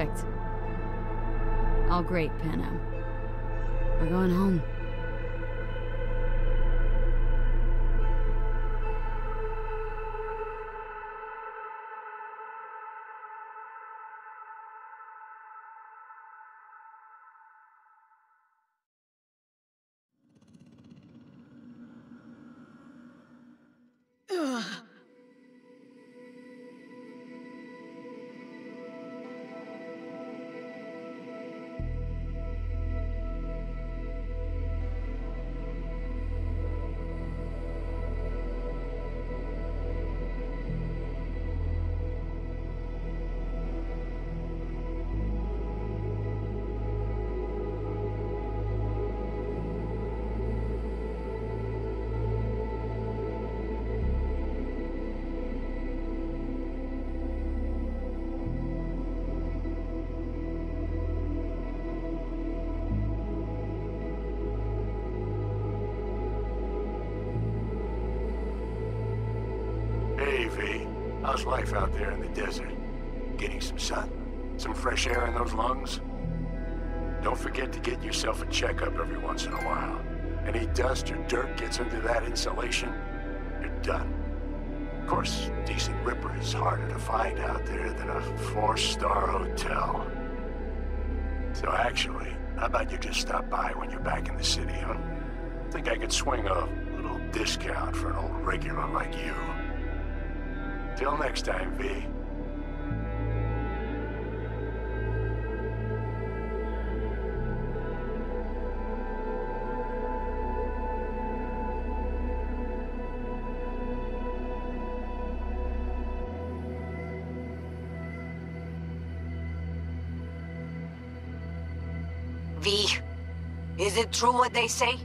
Perfect. All great, Panam. We're going home. Life out there in the desert? Getting some sun? Some fresh air in those lungs? Don't forget to get yourself a checkup every once in a while. Any dust or dirt gets into that insulation, you're done. Of course, decent ripper is harder to find out there than a four-star hotel. So actually, how about you just stop by when you're back in the city, huh? Think I could swing a little discount for an old regular like you. Till next time, V. V, is it true what they say?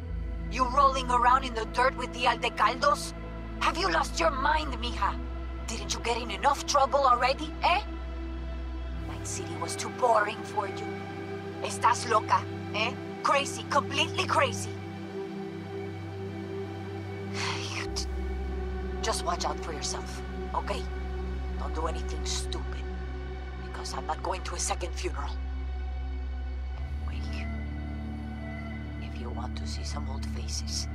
You rolling around in the dirt with the Aldecaldos? Have you lost your mind, mija? Didn't you get in enough trouble already, eh? Night City was too boring for you. Estás loca, eh? Crazy, completely crazy. Just watch out for yourself, okay? Don't do anything stupid. Because I'm not going to a second funeral. Anyway, if you want to see some old faces,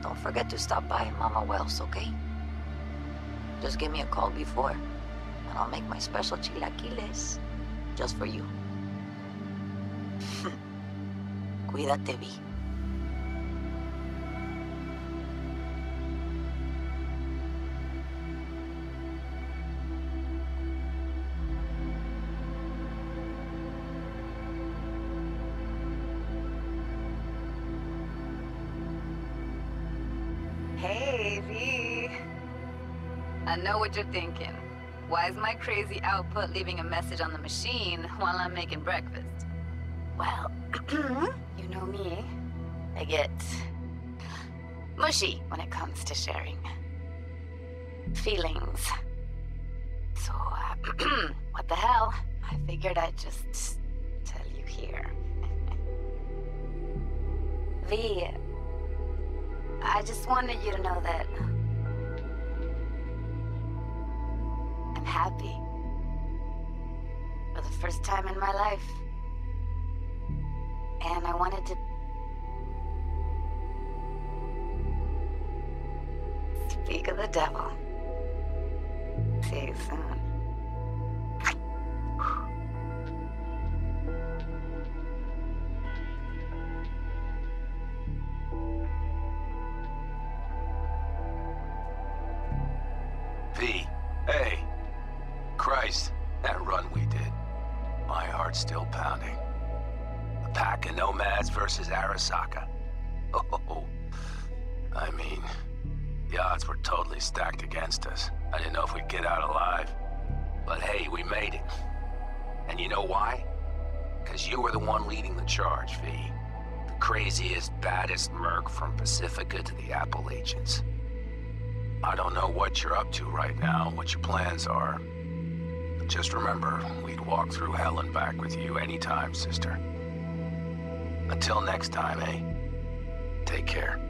don't forget to stop by Mama Welles, okay? Just give me a call before, and I'll make my special chilaquiles just for you. Cuídate, V. You're thinking. Why is my crazy output leaving a message on the machine while I'm making breakfast? Well, you know me. I get mushy when it comes to sharing feelings. So, uh, what the hell? I figured I'd just tell you here. V, I just wanted you to know that I'm happy. For the first time in my life. And I wanted to speak of the devil. See you soon. Pacifica to the Appalachians. I don't know what you're up to right now, what your plans are. But just remember, we'd walk through hell and back with you anytime, sister. Until next time, eh? Take care.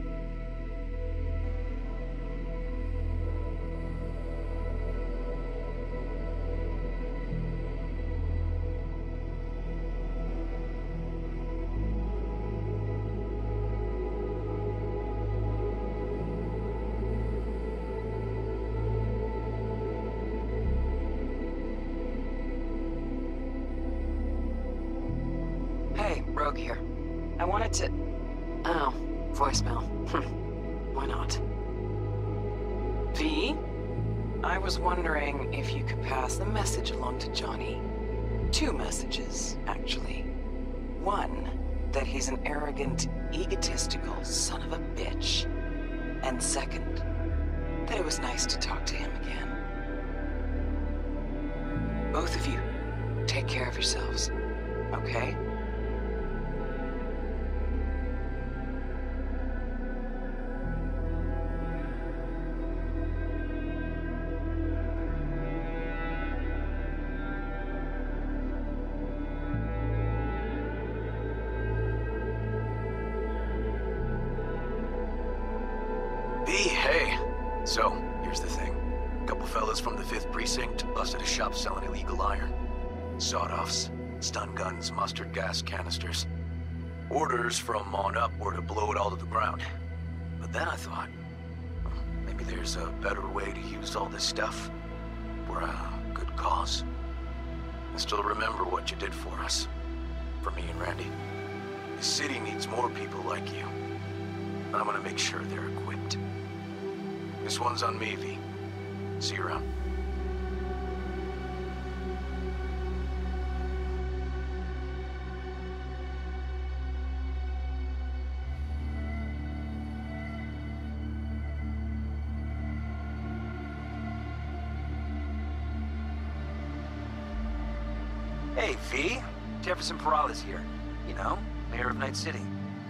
Hey, V. Jefferson Peralez here. You know, mayor of Night City.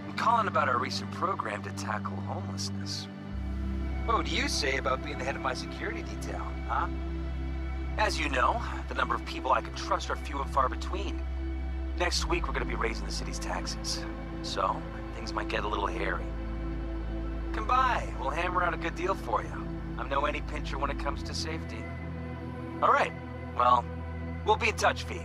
I'm calling about our recent program to tackle homelessness. What would you say about being the head of my security detail, huh? As you know, the number of people I can trust are few and far between. Next week, we're going to be raising the city's taxes. So, things might get a little hairy. Come by. We'll hammer out a good deal for you. I'm no any pincher when it comes to safety. All right. Well, we'll be in touch, V.